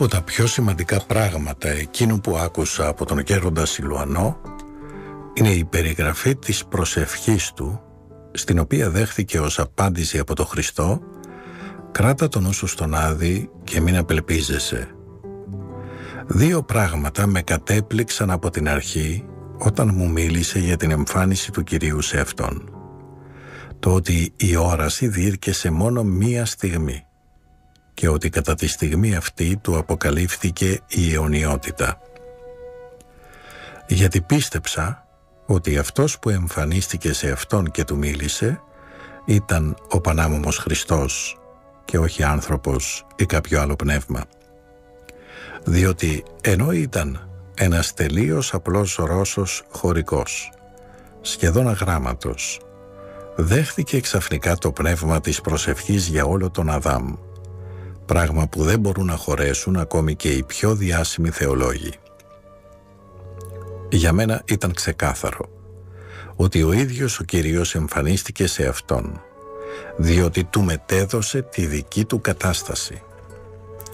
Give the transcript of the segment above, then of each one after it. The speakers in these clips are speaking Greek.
από τα πιο σημαντικά πράγματα εκείνου που άκουσα από τον Γέροντα Σιλουανό είναι η περιγραφή της προσευχής του στην οποία δέχθηκε ως απάντηση από τον Χριστό «Κράτα τον νου σου στον Άδη και μην απελπίζεσαι». Δύο πράγματα με κατέπληξαν από την αρχή όταν μου μίλησε για την εμφάνιση του Κυρίου σε Αυτόν. Το ότι η όραση διήρκεσε μόνο μία στιγμή και ότι κατά τη στιγμή αυτή του αποκαλύφθηκε η αιωνιότητα. Γιατί πίστεψα ότι αυτός που εμφανίστηκε σε Αυτόν και του μίλησε ήταν ο Πανάμωμος Χριστός και όχι άνθρωπος ή κάποιο άλλο πνεύμα. Διότι ενώ ήταν ένας τελείως απλός Ρώσος χωρικός, σχεδόν αγράμματος, δέχθηκε ξαφνικά το πνεύμα της προσευχής για όλο τον Αδάμ, πράγμα που δεν μπορούν να χωρέσουν ακόμη και οι πιο διάσημοι θεολόγοι. Για μένα ήταν ξεκάθαρο ότι ο ίδιος ο Κυρίος εμφανίστηκε σε Αυτόν, διότι του μετέδωσε τη δική του κατάσταση,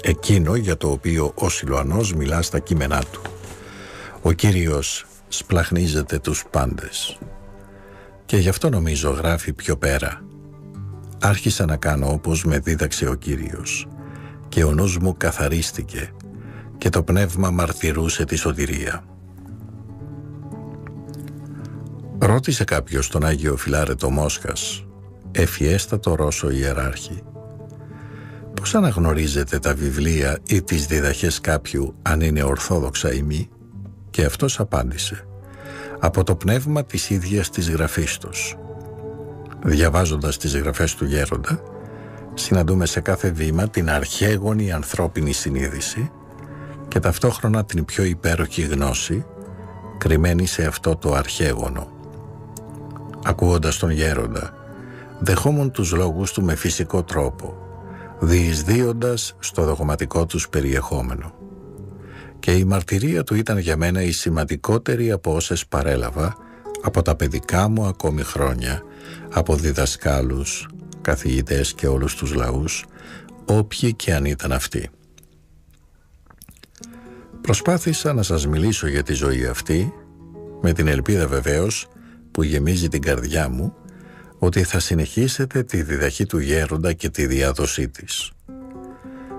εκείνο για το οποίο ο Σιλουανός μιλά στα κείμενά του. Ο Κύριος σπλαχνίζεται τους πάντες. Και γι' αυτό νομίζω γράφει πιο πέρα. Άρχισα να κάνω όπως με δίδαξε ο Κύριος και ο νους μου καθαρίστηκε και το πνεύμα μαρτυρούσε τη σωτηρία. Ρώτησε κάποιος τον Άγιο Φιλάρετο Μόσχας, εφιέστατο Ρώσο ιεράρχη, πώς αναγνωρίζετε τα βιβλία ή τις διδαχές κάποιου αν είναι ορθόδοξα ή μη; Και αυτός απάντησε από το πνεύμα της ίδιας της γραφής τους. Διαβάζοντας τις γραφές του γέροντα συναντούμε σε κάθε βήμα την αρχαίγονη ανθρώπινη συνείδηση και ταυτόχρονα την πιο υπέροχη γνώση κρυμμένη σε αυτό το αρχαίγωνο. Ακούγοντας τον γέροντα, δεχόμουν τους λόγους του με φυσικό τρόπο, διεισδύοντας στο δογματικό τους περιεχόμενο. Και η μαρτυρία του ήταν για μένα η σημαντικότερη από όσες παρέλαβα από τα παιδικά μου ακόμη χρόνια, από διδασκάλους, καθηγητές και όλους τους λαούς, όποιοι και αν ήταν αυτοί. Προσπάθησα να σας μιλήσω για τη ζωή αυτή, με την ελπίδα βεβαίως που γεμίζει την καρδιά μου, ότι θα συνεχίσετε τη διδαχή του γέροντα και τη διάδοσή της.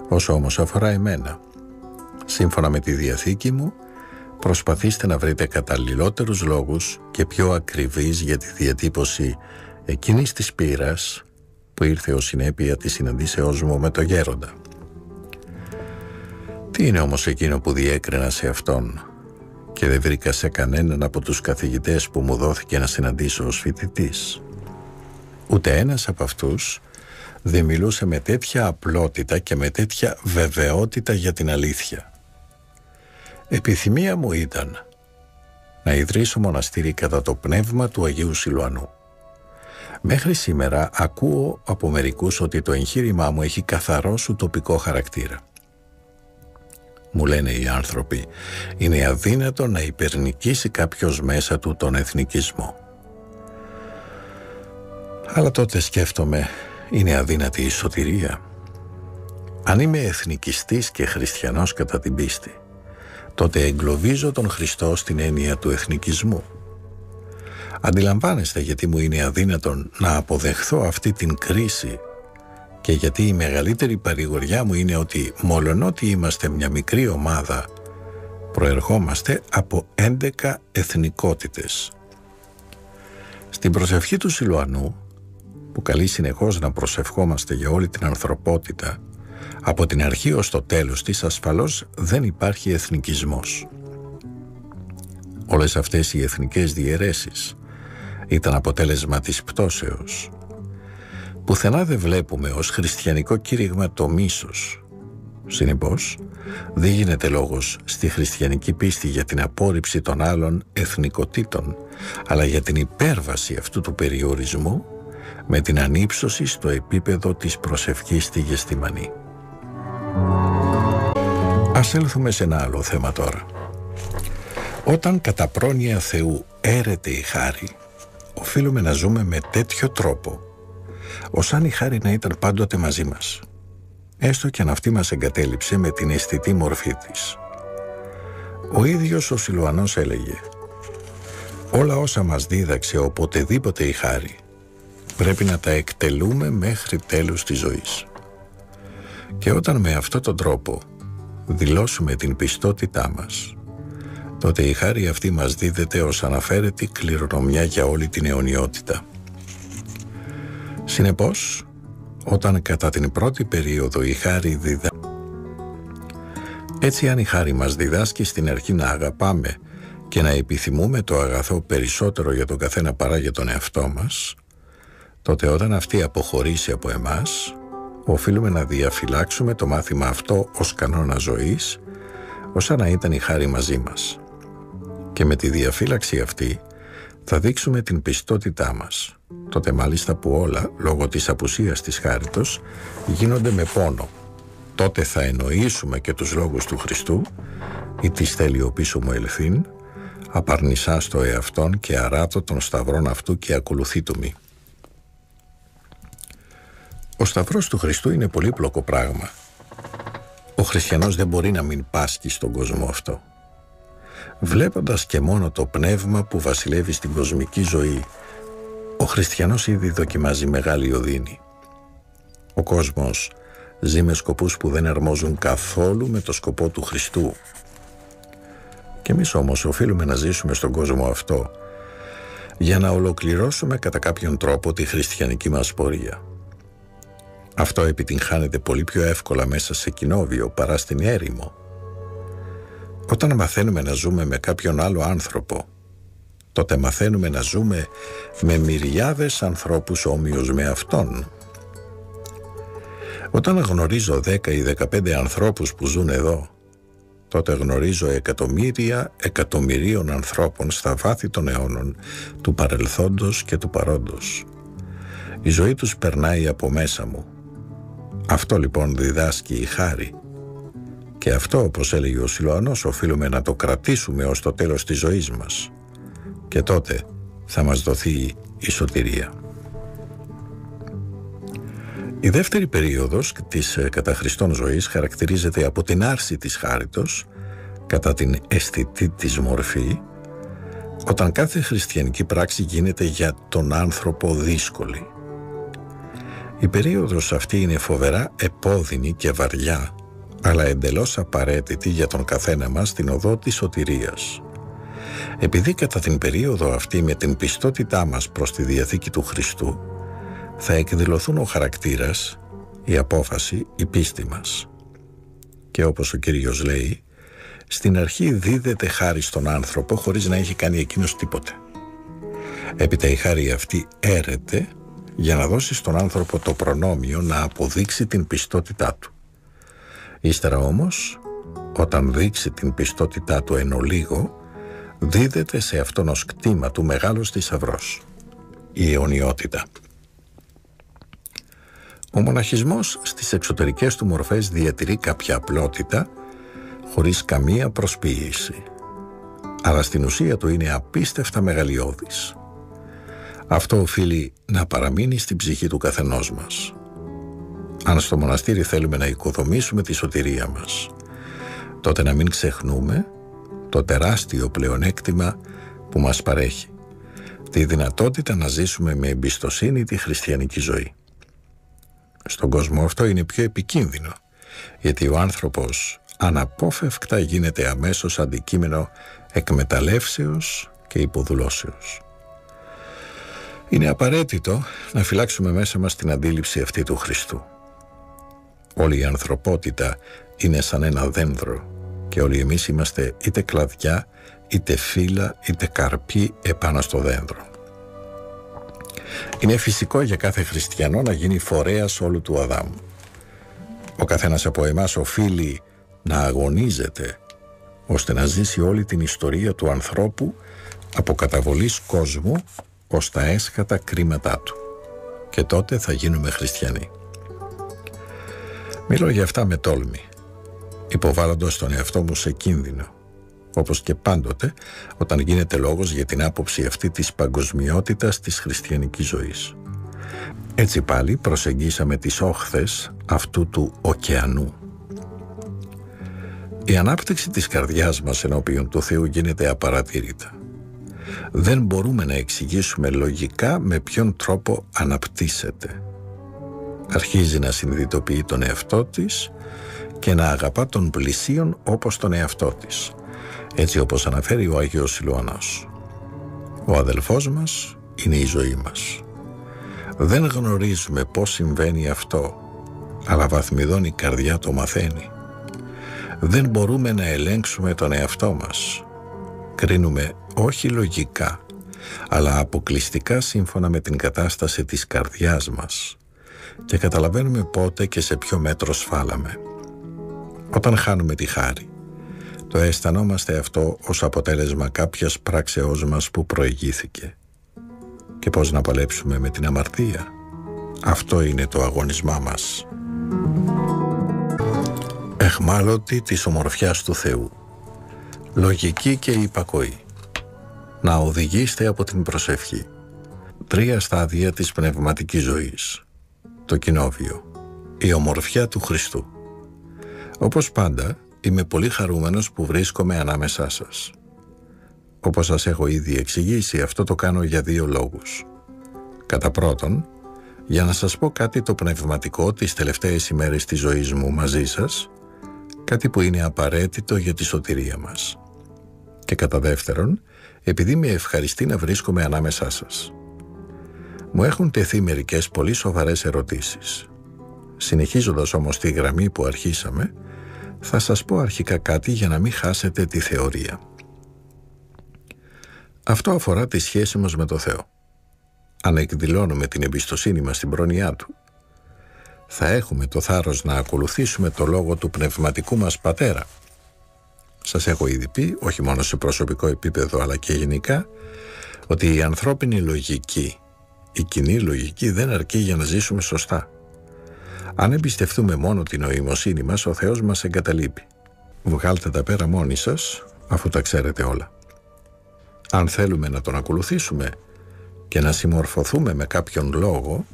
Όσο όμως αφορά εμένα, σύμφωνα με τη Διαθήκη μου, προσπαθήστε να βρείτε καταλληλότερους λόγους και πιο ακριβείς για τη διατύπωση εκείνης της πείρας που ήρθε ως συνέπεια της συναντήσεώς μου με το γέροντα. Τι είναι όμως εκείνο που διέκρινα σε αυτόν και δεν βρήκα σε κανέναν από τους καθηγητές που μου δόθηκε να συναντήσω ως φοιτητής; Ούτε ένας από αυτούς δεν μιλούσε με τέτοια απλότητα και με τέτοια βεβαιότητα για την αλήθεια. Επιθυμία μου ήταν να ιδρύσω μοναστήρι κατά το πνεύμα του Αγίου Σιλουανού. Μέχρι σήμερα ακούω από μερικούς ότι το εγχείρημά μου έχει καθαρό σου τοπικό χαρακτήρα. Μου λένε οι άνθρωποι, είναι αδύνατο να υπερνικήσει κάποιος μέσα του τον εθνικισμό. Αλλά τότε σκέφτομαι, είναι αδύνατη η σωτηρία. Αν είμαι εθνικιστής και χριστιανός κατά την πίστη, τότε εγκλωβίζω τον Χριστό στην έννοια του εθνικισμού. Αντιλαμβάνεστε γιατί μου είναι αδύνατον να αποδεχθώ αυτή την κρίση και γιατί η μεγαλύτερη παρηγοριά μου είναι ότι μολονότι είμαστε μια μικρή ομάδα προερχόμαστε από 11 εθνικότητες. Στην προσευχή του Σιλουανού που καλεί συνεχώς να προσευχόμαστε για όλη την ανθρωπότητα από την αρχή ως το τέλος της ασφαλώς δεν υπάρχει εθνικισμός. Όλες αυτές οι εθνικές διαιρέσεις ήταν αποτέλεσμα της πτώσεως. Πουθενά δεν βλέπουμε ως χριστιανικό κήρυγμα το μίσος. Συνεπώς, δεν γίνεται λόγος στη χριστιανική πίστη για την απόρριψη των άλλων εθνικοτήτων, αλλά για την υπέρβαση αυτού του περιορισμού με την ανύψωση στο επίπεδο της προσευχής στη Γεστημανή. Ας έλθουμε σε ένα άλλο θέμα τώρα. Όταν κατά πρόνοια Θεού έρεται η χάρη, οφείλουμε να ζούμε με τέτοιο τρόπο, ως αν η χάρη να ήταν πάντοτε μαζί μας. έστω και αν αυτή μας εγκατέλειψε με την αισθητή μορφή της. Ο ίδιος ο Σιλουανός έλεγε «Όλα όσα μας δίδαξε οποτεδήποτε η χάρη, πρέπει να τα εκτελούμε μέχρι τέλους της ζωής». Και όταν με αυτόν τον τρόπο δηλώσουμε την πιστότητά μας, τότε η χάρη αυτή μας δίδεται ως αναφέρετη κληρονομιά για όλη την αιωνιότητα. Συνεπώς, όταν κατά την πρώτη περίοδο η χάρη διδά... Έτσι αν η χάρη μας διδάσκει στην αρχή να αγαπάμε και να επιθυμούμε το αγαθό περισσότερο για τον καθένα παρά για τον εαυτό μας, τότε όταν αυτή αποχωρήσει από εμάς, οφείλουμε να διαφυλάξουμε το μάθημα αυτό ως κανόνα ζωής, όσα να ήταν η χάρη μαζί μας. Και με τη διαφύλαξη αυτή θα δείξουμε την πιστότητά μας. Τότε μάλιστα που όλα, λόγω της απουσίας της χάριτος, γίνονται με πόνο. Τότε θα εννοήσουμε και τους λόγους του Χριστού ή της θέλει ο πίσω μου ελθύν, απαρνησά στο εαυτόν και αράτω των σταυρών αυτού και ακολουθεί του μη. Ο Σταυρός του Χριστού είναι πολύπλοκο πράγμα. Ο χριστιανός δεν μπορεί να μην πάσχει στον κόσμο αυτό. Βλέποντας και μόνο το πνεύμα που βασιλεύει στην κοσμική ζωή, ο χριστιανός ήδη δοκιμάζει μεγάλη οδύνη. Ο κόσμος ζει με σκοπούς που δεν αρμόζουν καθόλου με το σκοπό του Χριστού. Και εμείς όμως οφείλουμε να ζήσουμε στον κόσμο αυτό για να ολοκληρώσουμε κατά κάποιον τρόπο τη χριστιανική μας πορεία. Αυτό επιτυγχάνεται πολύ πιο εύκολα μέσα σε κοινόβιο παρά στην έρημο. Όταν μαθαίνουμε να ζούμε με κάποιον άλλο άνθρωπο, τότε μαθαίνουμε να ζούμε με μυριάδες ανθρώπους όμοιους με αυτόν. Όταν γνωρίζω 10 ή 15 ανθρώπους που ζουν εδώ, τότε γνωρίζω εκατομμύρια εκατομμυρίων ανθρώπων στα βάθη των αιώνων του παρελθόντος και του παρόντος. Η ζωή τους περνάει από μέσα μου αυτό λοιπόν διδάσκει η χάρη. Και αυτό όπως έλεγε ο Σιλωανός οφείλουμε να το κρατήσουμε ως το τέλος της ζωής μας. Και τότε θα μας δοθεί η σωτηρία. Η δεύτερη περίοδος της ε, καταχριστών ζωής χαρακτηρίζεται από την άρση της χάριτος κατά την αισθητή της μορφή όταν κάθε χριστιανική πράξη γίνεται για τον άνθρωπο δύσκολη η περίοδος αυτή είναι φοβερά επώδυνη και βαριά, αλλά εντελώς απαραίτητη για τον καθένα μας την οδό της σωτηρίας. Επειδή κατά την περίοδο αυτή με την πιστότητά μας προς τη Διαθήκη του Χριστού θα εκδηλωθούν ο χαρακτήρας, η απόφαση, η πίστη μας. Και όπως ο Κύριος λέει, στην αρχή δίδεται χάρη στον άνθρωπο χωρίς να έχει κάνει εκείνος τίποτε. Έπειτα η χάρη αυτή έρεται για να δώσει στον άνθρωπο το προνόμιο να αποδείξει την πιστότητά του. Ύστερα όμως, όταν δείξει την πιστότητά του εν ολίγο, δίδεται σε αυτόν ως κτήμα του μεγάλος θησαυρό, η αιωνιότητα. Ο μοναχισμός στις εξωτερικές του μορφές διατηρεί κάποια απλότητα χωρίς καμία προσποίηση. Αλλά στην ουσία του είναι απίστευτα μεγαλειώδης. Αυτό οφείλει να παραμείνει στην ψυχή του καθενός μας. Αν στο μοναστήρι θέλουμε να οικοδομήσουμε τη σωτηρία μας, τότε να μην ξεχνούμε το τεράστιο πλεονέκτημα που μας παρέχει, τη δυνατότητα να ζήσουμε με εμπιστοσύνη τη χριστιανική ζωή. Στον κόσμο αυτό είναι πιο επικίνδυνο, γιατί ο άνθρωπος αναπόφευκτα γίνεται αμέσως αντικείμενο εκμεταλλεύσεως και υποδουλώσεως. Είναι απαραίτητο να φυλάξουμε μέσα μας την αντίληψη αυτή του Χριστού. Όλη η ανθρωπότητα είναι σαν ένα δέντρο και όλοι εμείς είμαστε είτε κλαδιά, είτε φύλλα, είτε καρπί επάνω στο δέντρο. Είναι φυσικό για κάθε χριστιανό να γίνει φορέας όλου του Αδάμ. Ο καθένας από εμάς οφείλει να αγωνίζεται ώστε να ζήσει όλη την ιστορία του ανθρώπου από καταβολής κόσμου ως τα έσχατα κρίματά του. Και τότε θα γίνουμε χριστιανοί. Μιλώ για αυτά με τόλμη, υποβάλλοντας τον εαυτό μου σε κίνδυνο, όπως και πάντοτε όταν γίνεται λόγος για την άποψη αυτή της παγκοσμιότητας της χριστιανικής ζωής. Έτσι πάλι προσεγγίσαμε τις όχθες αυτού του ωκεανού. Η ανάπτυξη της καρδιάς μας ενώπιον του Θεού γίνεται απαρατήρητα. Δεν μπορούμε να εξηγήσουμε λογικά με ποιον τρόπο αναπτύσσεται. Αρχίζει να συνειδητοποιεί τον εαυτό της και να αγαπά τον πλησίον όπως τον εαυτό της, έτσι όπως αναφέρει ο Άγιος Σιλουανός. Ο αδελφός μας είναι η ζωή μας. Δεν γνωρίζουμε πώς συμβαίνει αυτό, αλλά βαθμιδών η καρδιά το μαθαίνει. Δεν μπορούμε να ελέγξουμε τον εαυτό μας. Κρίνουμε όχι λογικά, αλλά αποκλειστικά σύμφωνα με την κατάσταση της καρδιάς μας και καταλαβαίνουμε πότε και σε ποιο μέτρο σφάλαμε. Όταν χάνουμε τη χάρη, το αισθανόμαστε αυτό ως αποτέλεσμα κάποιας πράξεώς μας που προηγήθηκε. Και πώς να παλέψουμε με την αμαρτία. Αυτό είναι το αγωνισμά μας. Εχμάλωτη της ομορφιάς του Θεού. Λογική και υπακοή. Να οδηγήστε από την προσευχή. Τρία στάδια της πνευματικής ζωής. Το κοινόβιο. Η ομορφιά του Χριστού. Όπως πάντα, είμαι πολύ χαρούμενος που βρίσκομαι ανάμεσά σας. Όπως σας έχω ήδη εξηγήσει, αυτό το κάνω για δύο λόγους. Κατά πρώτον, για να σας πω κάτι το πνευματικό τις τελευταίες ημέρες της ζωής μου μαζί σας, κάτι που είναι απαραίτητο για τη σωτηρία μας. Και κατά δεύτερον, επειδή με ευχαριστεί να βρίσκομαι ανάμεσά σας. Μου έχουν τεθεί μερικές πολύ σοβαρές ερωτήσεις. Συνεχίζοντας όμως τη γραμμή που αρχίσαμε, θα σας πω αρχικά κάτι για να μην χάσετε τη θεωρία. Αυτό αφορά τη σχέση μας με το Θεό. Αν εκδηλώνουμε την εμπιστοσύνη μας στην πρόνοιά Του, θα έχουμε το θάρρος να ακολουθήσουμε το λόγο του πνευματικού μας Πατέρα. Σας έχω ήδη πει, όχι μόνο σε προσωπικό επίπεδο αλλά και γενικά, ότι η ανθρώπινη λογική, η κοινή λογική δεν αρκεί για να ζήσουμε σωστά. Αν εμπιστευτούμε μόνο την νοημοσύνη μας, ο Θεός μας εγκαταλείπει. Βγάλτε τα πέρα μόνοι σας, αφού τα ξέρετε όλα. Αν θέλουμε να τον ακολουθήσουμε και να συμμορφωθούμε με κάποιον λόγο,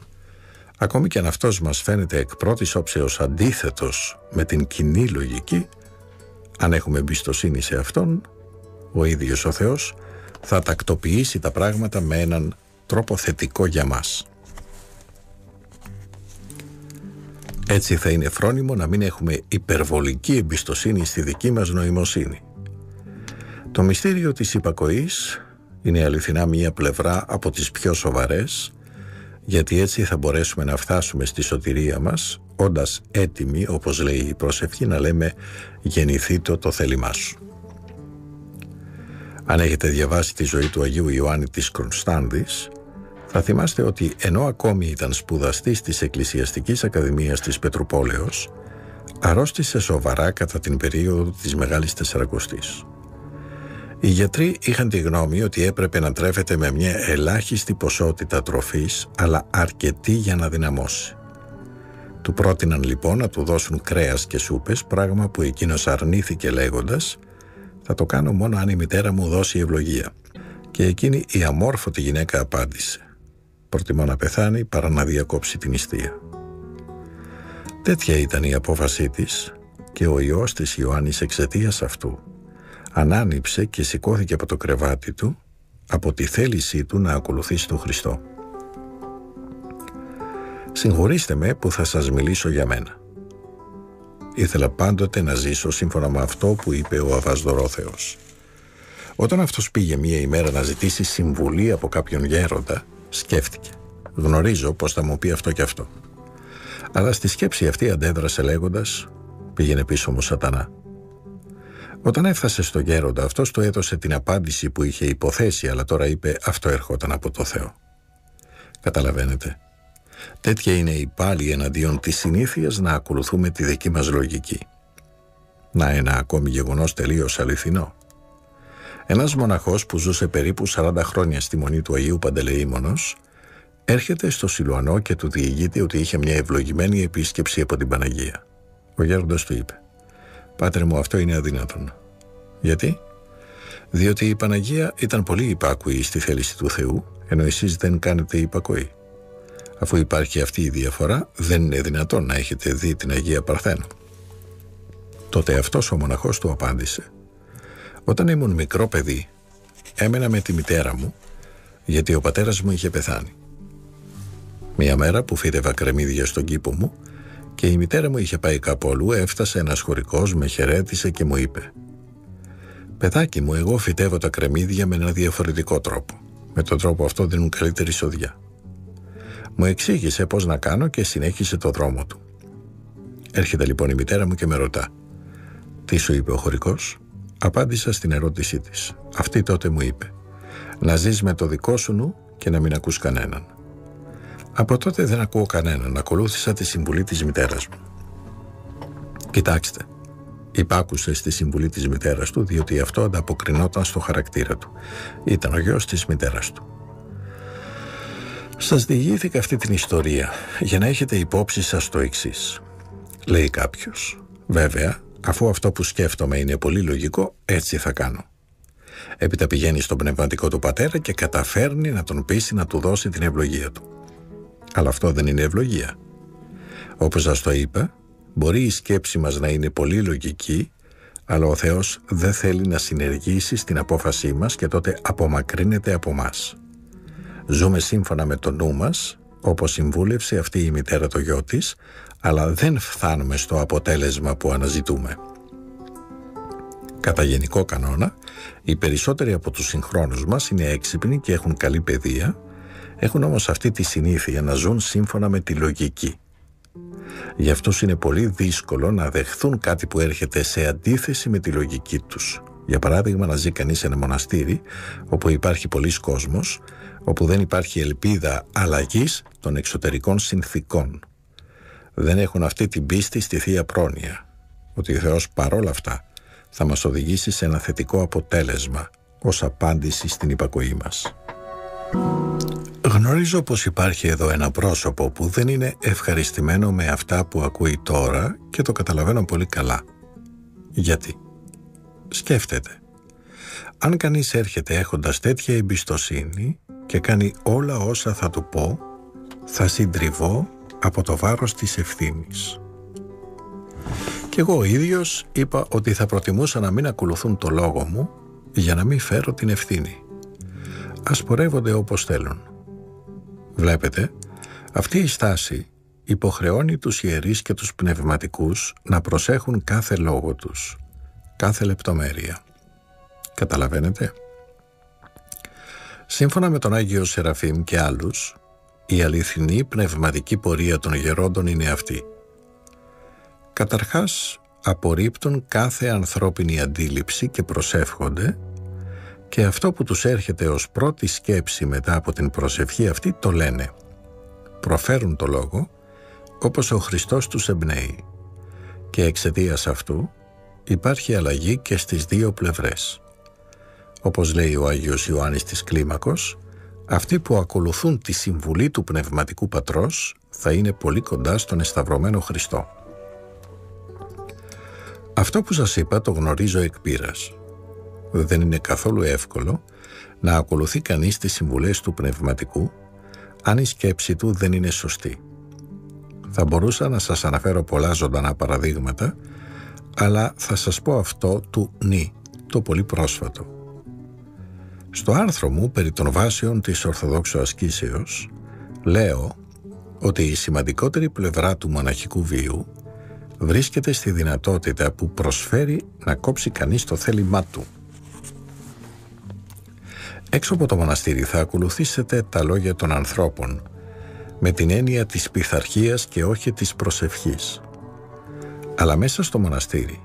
ακόμη και αν αυτός μας φαίνεται εκ πρώτης όψεως αντίθετος με την κοινή λογική, αν έχουμε εμπιστοσύνη σε Αυτόν, ο ίδιος ο Θεός θα τακτοποιήσει τα πράγματα με έναν τρόπο θετικό για μας. Έτσι θα είναι φρόνιμο να μην έχουμε υπερβολική εμπιστοσύνη στη δική μας νοημοσύνη. Το μυστήριο της υπακοής είναι αληθινά μία πλευρά από τις πιο σοβαρές, γιατί έτσι θα μπορέσουμε να φτάσουμε στη σωτηρία μας, όντας έτοιμοι, όπως λέει η προσευχή, να λέμε «γεννηθεί το το θέλημά σου». Αν έχετε διαβάσει τη ζωή του Αγίου Ιωάννη της Κρονστάνδης, θα θυμάστε ότι ενώ ακόμη ήταν σπουδαστής της Εκκλησιαστικής Ακαδημίας της Πετρουπόλεως, αρρώστησε σοβαρά κατά την περίοδο της Μεγάλης Τεσσαρακοστής. Οι γιατροί είχαν τη γνώμη ότι έπρεπε να τρέφεται με μια ελάχιστη ποσότητα τροφής, αλλά αρκετή για να δυναμώσει. Του πρότειναν λοιπόν να του δώσουν κρέας και σούπες, πράγμα που εκείνος αρνήθηκε λέγοντας «Θα το κάνω μόνο αν η μητέρα μου δώσει ευλογία». Και εκείνη η αμόρφωτη γυναίκα απάντησε «Προτιμώ να πεθάνει παρά να διακόψει την ιστία». Τέτοια ήταν η απόφασή της και ο ιός της Ιωάννης εξαιτίας αυτού ανάνυψε και σηκώθηκε από το κρεβάτι του από τη θέλησή του να ακολουθήσει τον Χριστό. Συγχωρήστε με που θα σας μιλήσω για μένα. Ήθελα πάντοτε να ζήσω σύμφωνα με αυτό που είπε ο Αβάς Δωρόθεος. Όταν αυτός πήγε μία ημέρα να ζητήσει συμβουλή από κάποιον γέροντα, σκέφτηκε. Γνωρίζω πως θα μου πει αυτό και αυτό. Αλλά στη σκέψη αυτή αντέδρασε λέγοντας «Πήγαινε πίσω μου σατανά». Όταν έφτασε στο γέροντα, αυτός του έδωσε την απάντηση που είχε υποθέσει, αλλά τώρα είπε αυτό έρχονταν από το Θεό. Καταλαβαίνετε. Τέτοια είναι η πάλι εναντίον της συνήθειας να ακολουθούμε τη δική μας λογική. Να ένα ακόμη γεγονός τελείως αληθινό. Ένας μοναχός που ζούσε περίπου 40 χρόνια στη μονή του Αγίου Παντελεήμονος έρχεται στο Σιλουανό και του διηγείται ότι είχε μια ευλογημένη επίσκεψη από την Παναγία. Ο γέροντας του είπε «Πάτρε μου αυτό είναι αδύνατον». Γιατί; Διότι η Παναγία ήταν πολύ υπάκουη στη θέληση του Θεού ενώ εσείς δεν κάνετε υπακοή. Αφού υπάρχει αυτή η διαφορά, δεν είναι δυνατόν να έχετε δει την Αγία Παρθένο. Τότε αυτός ο μοναχός του απάντησε «Όταν ήμουν μικρό παιδί, έμενα με τη μητέρα μου, γιατί ο πατέρας μου είχε πεθάνει. Μια μέρα που φύτευα κρεμμύδια στον κήπο μου και η μητέρα μου είχε πάει κάπου αλλού, έφτασε ένας χωρικός, με χαιρέτησε και μου είπε «Παιδάκι μου, εγώ φυτεύω τα κρεμμύδια με ένα διαφορετικό τρόπο. Με τον τρόπο αυτό δίνουν καλύτερη σοδιά». Μου εξήγησε πώς να κάνω και συνέχισε το δρόμο του. Έρχεται λοιπόν η μητέρα μου και με ρωτά «Τι σου είπε ο χωρικός» Απάντησα στην ερώτησή της. Αυτή τότε μου είπε «Να ζεις με το δικό σου νου και να μην ακούς κανέναν». Από τότε δεν ακούω κανέναν. Ακολούθησα τη συμβουλή της μητέρας μου. Κοιτάξτε, υπάκουσε στη συμβουλή της μητέρας του διότι αυτό ανταποκρινόταν στο χαρακτήρα του. Ήταν ο γιος της μητέρας του. Σας διηγήθηκα αυτή την ιστορία για να έχετε υπόψη σας το εξής. Λέει κάποιος. Βέβαια, αφού αυτό που σκέφτομαι είναι πολύ λογικό, έτσι θα κάνω. Έπειτα πηγαίνει στον πνευματικό του πατέρα και καταφέρνει να τον πείσει να του δώσει την ευλογία του. Αλλά αυτό δεν είναι ευλογία. Όπως σας το είπα, μπορεί η σκέψη μας να είναι πολύ λογική, αλλά ο Θεός δεν θέλει να συνεργήσει στην απόφασή μας και τότε απομακρύνεται από μας. Ζούμε σύμφωνα με το νου μας, όπως συμβούλευσε αυτή η μητέρα το γιο της, αλλά δεν φτάνουμε στο αποτέλεσμα που αναζητούμε. Κατά γενικό κανόνα, οι περισσότεροι από τους συγχρόνους μας είναι έξυπνοι και έχουν καλή παιδεία, έχουν όμως αυτή τη συνήθεια να ζουν σύμφωνα με τη λογική. Γι' αυτό είναι πολύ δύσκολο να δεχθούν κάτι που έρχεται σε αντίθεση με τη λογική τους. Για παράδειγμα να ζει κανείς σε ένα μοναστήρι όπου υπάρχει πολλής κόσμος, όπου δεν υπάρχει ελπίδα αλλαγής των εξωτερικών συνθήκων. Δεν έχουν αυτή την πίστη στη Θεία Πρόνοια, ότι ο Θεός παρόλα αυτά θα μας οδηγήσει σε ένα θετικό αποτέλεσμα ως απάντηση στην υπακοή μας. Γνωρίζω πως υπάρχει εδώ ένα πρόσωπο που δεν είναι ευχαριστημένο με αυτά που ακούει τώρα και το καταλαβαίνω πολύ καλά. Γιατί; Σκέφτεται. Αν κανείς έρχεται έχοντας τέτοια εμπιστοσύνη και κάνει όλα όσα θα του πω, θα συντριβώ από το βάρος της ευθύνης. Κι εγώ ο ίδιος είπα ότι θα προτιμούσα να μην ακολουθούν το λόγο μου για να μην φέρω την ευθύνη. Ας πορεύονται όπως θέλουν. Βλέπετε, αυτή η στάση υποχρεώνει τους ιερείς και τους πνευματικούς να προσέχουν κάθε λόγο τους, κάθε λεπτομέρεια. Καταλαβαίνετε; Σύμφωνα με τον Άγιο Σεραφείμ και άλλους, η αληθινή πνευματική πορεία των γερόντων είναι αυτή. Καταρχάς, απορρίπτουν κάθε ανθρώπινη αντίληψη και προσεύχονται και αυτό που τους έρχεται ως πρώτη σκέψη μετά από την προσευχή αυτή το λένε. Προφέρουν το λόγο όπως ο Χριστός τους εμπνέει και εξαιτίας αυτού υπάρχει αλλαγή και στις δύο πλευρές. Όπως λέει ο Άγιος Ιωάννης της Κλίμακος, αυτοί που ακολουθούν τη συμβουλή του Πνευματικού Πατρός θα είναι πολύ κοντά στον εσταυρωμένο Χριστό. Αυτό που σας είπα το γνωρίζω εκ πείρας δεν είναι καθόλου εύκολο να ακολουθεί κανείς τις συμβουλές του πνευματικού αν η σκέψη του δεν είναι σωστή. Θα μπορούσα να σας αναφέρω πολλά ζωντανά παραδείγματα, αλλά θα σας πω αυτό του νη, το πολύ πρόσφατο. Στο άρθρο μου περί των βάσεων της Ορθοδόξου Ασκήσεως λέω ότι η σημαντικότερη πλευρά του μοναχικού βίου βρίσκεται στη δυνατότητα που προσφέρει να κόψει κανείς το θέλημά του – Έξω από το μοναστήρι θα ακολουθήσετε τα λόγια των ανθρώπων με την έννοια της πειθαρχίας και όχι της προσευχής. Αλλά μέσα στο μοναστήρι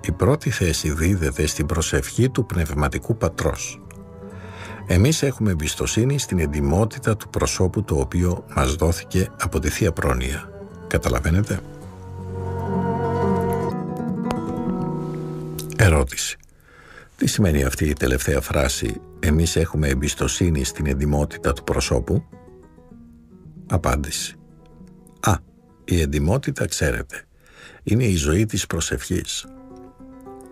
η πρώτη θέση δίδεται στην προσευχή του πνευματικού πατρός. Εμείς έχουμε εμπιστοσύνη στην εντιμότητα του προσώπου το οποίο μας δόθηκε από τη Θεία Πρόνοια. Καταλαβαίνετε; Ερώτηση. Τι σημαίνει αυτή η τελευταία φράση «Εμείς έχουμε εμπιστοσύνη στην εντιμότητα του προσώπου» Απάντηση Α, η εντιμότητα ξέρετε είναι η ζωή της προσευχής.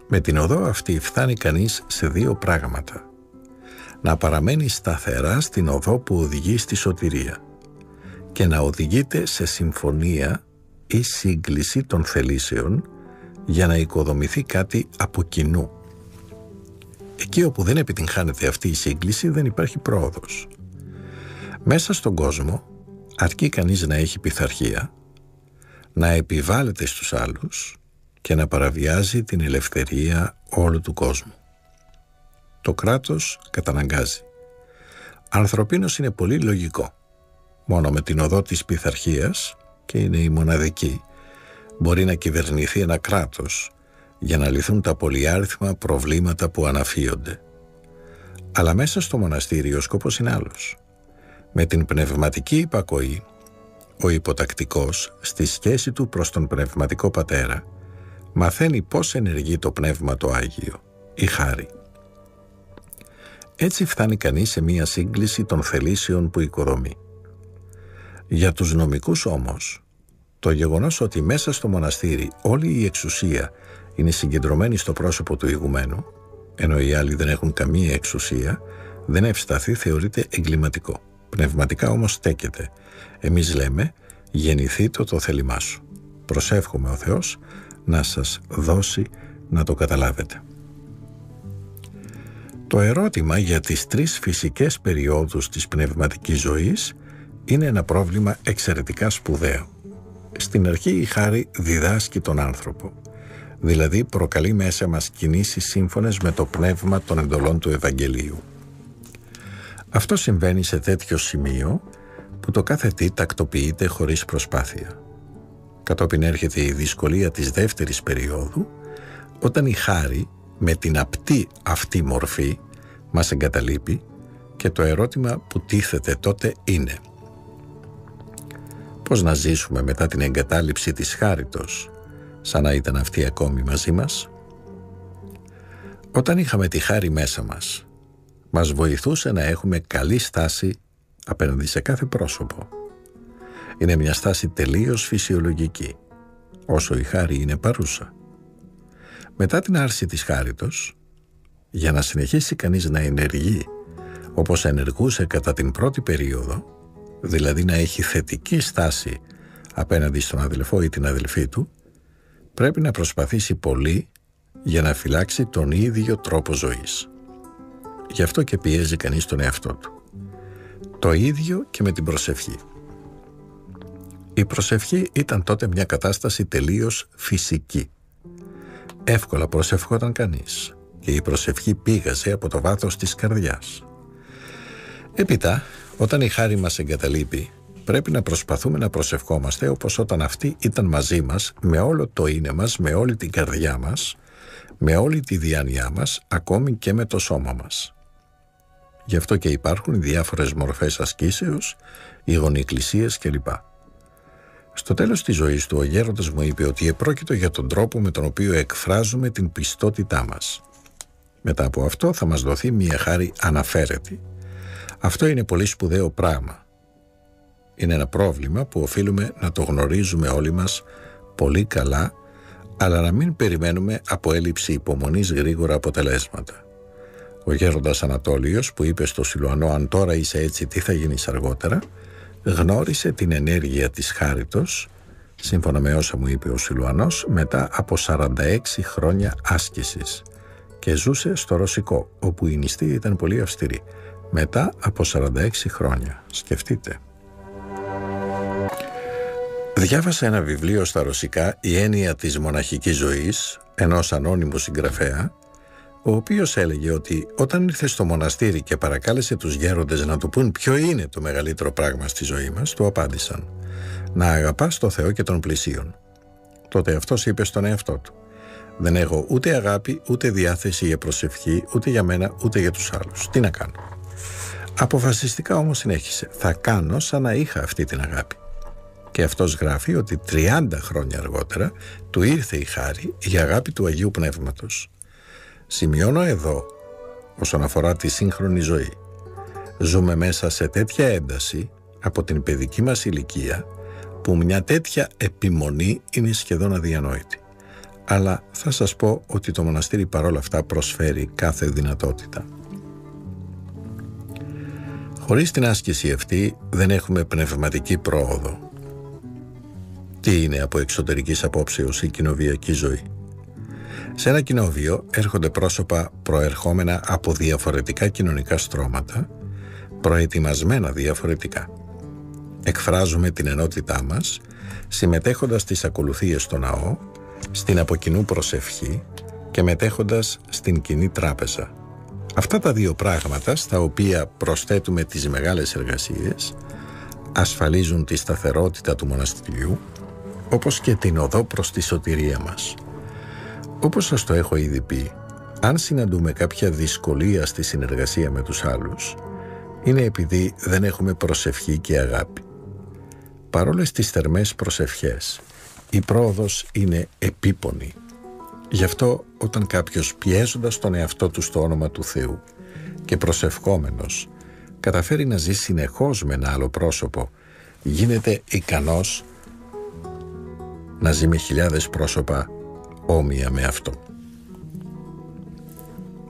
Με την οδό αυτή φτάνει κανείς σε δύο πράγματα. Να παραμένει σταθερά στην οδό που οδηγεί στη σωτηρία και να οδηγείτε σε συμφωνία ή σύγκληση των θελήσεων για να οικοδομηθεί κάτι από κοινού. Εκεί όπου δεν επιτυγχάνεται αυτή η σύγκληση δεν υπάρχει πρόοδος. Μέσα στον κόσμο αρκεί κανείς να έχει πειθαρχία, να επιβάλλεται στους άλλους και να παραβιάζει την ελευθερία όλου του κόσμου. Το κράτος καταναγκάζει. Ανθρωπίνος είναι πολύ λογικό. Μόνο με την οδό της πειθαρχίας και είναι η μοναδική μπορεί να κυβερνηθεί ένα κράτος για να λυθούν τα πολυάριθμα προβλήματα που αναφύονται. Αλλά μέσα στο μοναστήρι ο σκόπος είναι άλλος. Με την πνευματική υπακοή, ο υποτακτικός στη σχέση του προς τον πνευματικό πατέρα μαθαίνει πώς ενεργεί το πνεύμα το Άγιο, η χάρη. Έτσι φτάνει κανείς σε μία σύγκληση των θελήσεων που οικοδομεί. Για τους νομικούς όμως, το γεγονός ότι μέσα στο μοναστήρι όλη η εξουσία είναι συγκεντρωμένη στο πρόσωπο του ηγουμένου, ενώ οι άλλοι δεν έχουν καμία εξουσία, δεν ευσταθεί θεωρείται εγκληματικό. Πνευματικά όμως στέκεται. Εμείς λέμε γεννηθείτε το θέλημά σου. Προσεύχομαι ο Θεός να σας δώσει να το καταλάβετε. Το ερώτημα για τις τρεις φυσικές περιόδους της πνευματικής ζωής είναι ένα πρόβλημα εξαιρετικά σπουδαίο. Στην αρχή η χάρη διδάσκει τον άνθρωπο, δηλαδή προκαλεί μέσα μας κινήσεις σύμφωνες με το πνεύμα των εντολών του Ευαγγελίου. Αυτό συμβαίνει σε τέτοιο σημείο που το κάθε τι τακτοποιείται χωρίς προσπάθεια. Κατόπιν έρχεται η δυσκολία της δεύτερης περίοδου, όταν η χάρη με την απτή αυτή μορφή μας εγκαταλείπει και το ερώτημα που τίθεται τότε είναι πώς να ζήσουμε μετά την εγκατάλειψη της χάριτος σαν να ήταν αυτή ακόμη μαζί μας; Όταν είχαμε τη χάρη μέσα μας, μας βοηθούσε να έχουμε καλή στάση απέναντι σε κάθε πρόσωπο. Είναι μια στάση τελείως φυσιολογική, όσο η χάρη είναι παρούσα. Μετά την άρση της χάριτος, για να συνεχίσει κανείς να ενεργεί όπως ενεργούσε κατά την πρώτη περίοδο, δηλαδή να έχει θετική στάση απέναντι στον αδελφό ή την αδελφή του, πρέπει να προσπαθήσει πολύ για να φυλάξει τον ίδιο τρόπο ζωής. Γι' αυτό και πιέζει κανείς τον εαυτό του. Το ίδιο και με την προσευχή. Η προσευχή ήταν τότε μια κατάσταση τελείως φυσική. Εύκολα προσευχόταν κανείς και η προσευχή πήγαζε από το βάθος της καρδιάς. Έπειτα όταν η χάρη μας εγκαταλείπει, πρέπει να προσπαθούμε να προσευχόμαστε όπως όταν αυτή ήταν μαζί μας, με όλο το είναι μας, με όλη την καρδιά μας, με όλη τη διάνοιά μας, ακόμη και με το σώμα μας. Γι' αυτό και υπάρχουν οι διάφορες μορφές ασκήσεως, οι γονικλησίες κλπ. Στο τέλος της ζωής του, ο γέροντας μου είπε ότι επρόκειτο για τον τρόπο με τον οποίο εκφράζουμε την πιστότητά μας. Μετά από αυτό θα μας δοθεί μια χάρη αναφέρετη, αυτό είναι πολύ σπουδαίο πράγμα. Είναι ένα πρόβλημα που οφείλουμε να το γνωρίζουμε όλοι μας πολύ καλά, αλλά να μην περιμένουμε από έλλειψη υπομονής γρήγορα αποτελέσματα. Ο γέροντας Ανατόλιος που είπε στο Σιλουανό «Αν τώρα είσαι έτσι, τι θα γίνεις αργότερα», γνώρισε την ενέργεια της χάριτος, σύμφωνα με όσα μου είπε ο Σιλουανός, μετά από 46 χρόνια άσκησης και ζούσε στο Ρωσικό, όπου η νηστεία ήταν πολύ αυστηρή μετά από 46 χρόνια. Σκεφτείτε. Διάβασα ένα βιβλίο στα ρωσικά «Η έννοια της μοναχικής ζωής» ενός ανώνυμου συγγραφέα ο οποίος έλεγε ότι όταν ήρθε στο μοναστήρι και παρακάλεσε τους γέροντες να του πούν ποιο είναι το μεγαλύτερο πράγμα στη ζωή μας, του απάντησαν «Να αγαπάς το Θεό και τον πλησίον». Τότε αυτός είπε στον εαυτό του «Δεν έχω ούτε αγάπη, ούτε διάθεση για προσευχή, ούτε για μένα, ούτε για τους άλλους. Τι να κάνω». Αποφασιστικά όμως συνέχισε «Θα κάνω σαν να είχα αυτή την αγάπη». Και αυτός γράφει ότι 30 χρόνια αργότερα του ήρθε η χάρη η αγάπη του Αγίου Πνεύματος. Σημειώνω εδώ, όσον αφορά τη σύγχρονη ζωή, ζούμε μέσα σε τέτοια ένταση από την παιδική μας ηλικία που μια τέτοια επιμονή είναι σχεδόν αδιανόητη. Αλλά θα σας πω ότι το μοναστήρι παρόλα αυτά προσφέρει κάθε δυνατότητα. Χωρίς την άσκηση αυτή δεν έχουμε πνευματική πρόοδο. Τι είναι από εξωτερικής απόψεως η κοινοβιακή ζωή; Σε ένα κοινόβιο έρχονται πρόσωπα προερχόμενα από διαφορετικά κοινωνικά στρώματα, προετοιμασμένα διαφορετικά. Εκφράζουμε την ενότητά μας, συμμετέχοντας στις ακολουθίες στο ναό, στην αποκοινού προσευχή και μετέχοντας στην κοινή τράπεζα. Αυτά τα δύο πράγματα, στα οποία προσθέτουμε τις μεγάλες εργασίες, ασφαλίζουν τη σταθερότητα του μοναστηριού, όπως και την οδό προς τη σωτηρία μας. Όπως σας το έχω ήδη πει, αν συναντούμε κάποια δυσκολία στη συνεργασία με τους άλλους, είναι επειδή δεν έχουμε προσευχή και αγάπη. Παρόλες τις θερμές προσευχές, η πρόοδος είναι επίπονη. Γι' αυτό όταν κάποιος πιέζοντας τον εαυτό του στο όνομα του Θεού και προσευχόμενος καταφέρει να ζει συνεχώς με ένα άλλο πρόσωπο, γίνεται ικανός να ζει με χιλιάδες πρόσωπα όμοια με αυτό.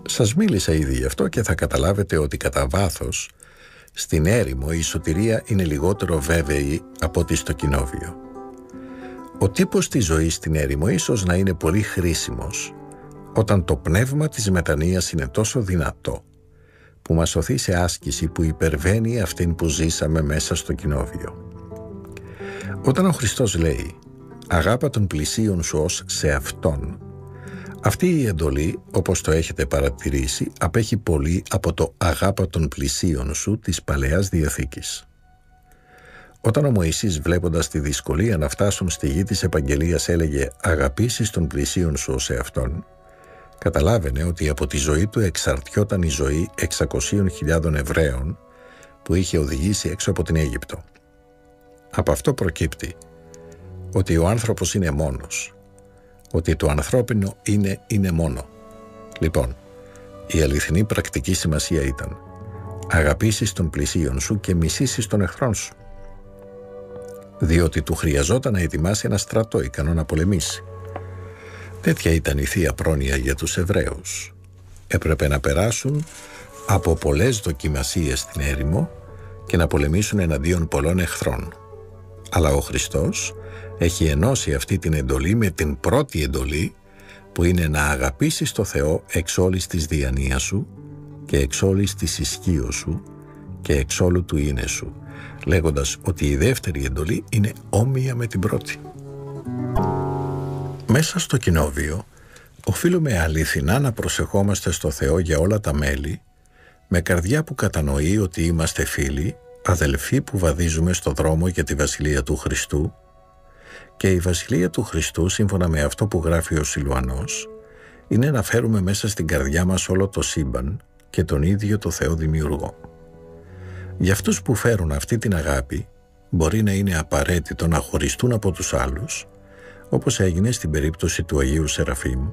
Σας μίλησα ήδη γι' αυτό και θα καταλάβετε ότι κατά βάθος στην έρημο η σωτηρία είναι λιγότερο βέβαιη από ότι στο κοινόβιο. Ο τύπος της ζωής στην έρημο ίσως να είναι πολύ χρήσιμος όταν το πνεύμα της μετανοίας είναι τόσο δυνατό που μας σωθεί σε άσκηση που υπερβαίνει αυτήν που ζήσαμε μέσα στο κοινόβιο. Όταν ο Χριστός λέει «Αγάπα των πλησίων σου ως σε Αυτόν», αυτή η εντολή, όπως το έχετε παρατηρήσει, απέχει πολύ από το «Αγάπα των πλησίων σου» της Παλαιάς Διαθήκης. Όταν ο Μωυσής βλέποντας τη δυσκολία να φτάσουν στη γη της επαγγελίας έλεγε «Αγαπήσεις των πλησίων σου ως Αυτόν», καταλάβαινε ότι από τη ζωή του εξαρτιόταν η ζωή 600.000 Εβραίων που είχε οδηγήσει έξω από την Αίγυπτο. Από αυτό προκύπτει ότι ο άνθρωπος είναι μόνος, ότι το ανθρώπινο είναι είναι μόνο. Λοιπόν, η αληθινή πρακτική σημασία ήταν αγαπήσεις των πλησίων σου και μισήσεις των εχθρών σου. Διότι του χρειαζόταν να ετοιμάσει ένα στρατό ικανό να πολεμήσει. Τέτοια ήταν η Θεία Πρόνοια για τους Εβραίους. Έπρεπε να περάσουν από πολλές δοκιμασίες στην έρημο και να πολεμήσουν εναντίον πολλών εχθρών. Αλλά ο Χριστός έχει ενώσει αυτή την εντολή με την πρώτη εντολή που είναι να αγαπήσεις το Θεό εξ όλης της διανοίας σου και εξ όλης της ισχύω σου και εξ όλου του είναι σου, λέγοντας ότι η δεύτερη εντολή είναι όμοια με την πρώτη. Μέσα στο κοινόβιο οφείλουμε αληθινά να προσεχόμαστε στο Θεό για όλα τα μέλη με καρδιά που κατανοεί ότι είμαστε φίλοι, αδελφοί που βαδίζουμε στο δρόμο για τη Βασιλεία του Χριστού και η Βασιλεία του Χριστού σύμφωνα με αυτό που γράφει ο Σιλουανός είναι να φέρουμε μέσα στην καρδιά μας όλο το σύμπαν και τον ίδιο το Θεό Δημιουργό. Για αυτούς που φέρουν αυτή την αγάπη μπορεί να είναι απαραίτητο να χωριστούν από τους άλλους όπως έγινε στην περίπτωση του Αγίου Σεραφείμ,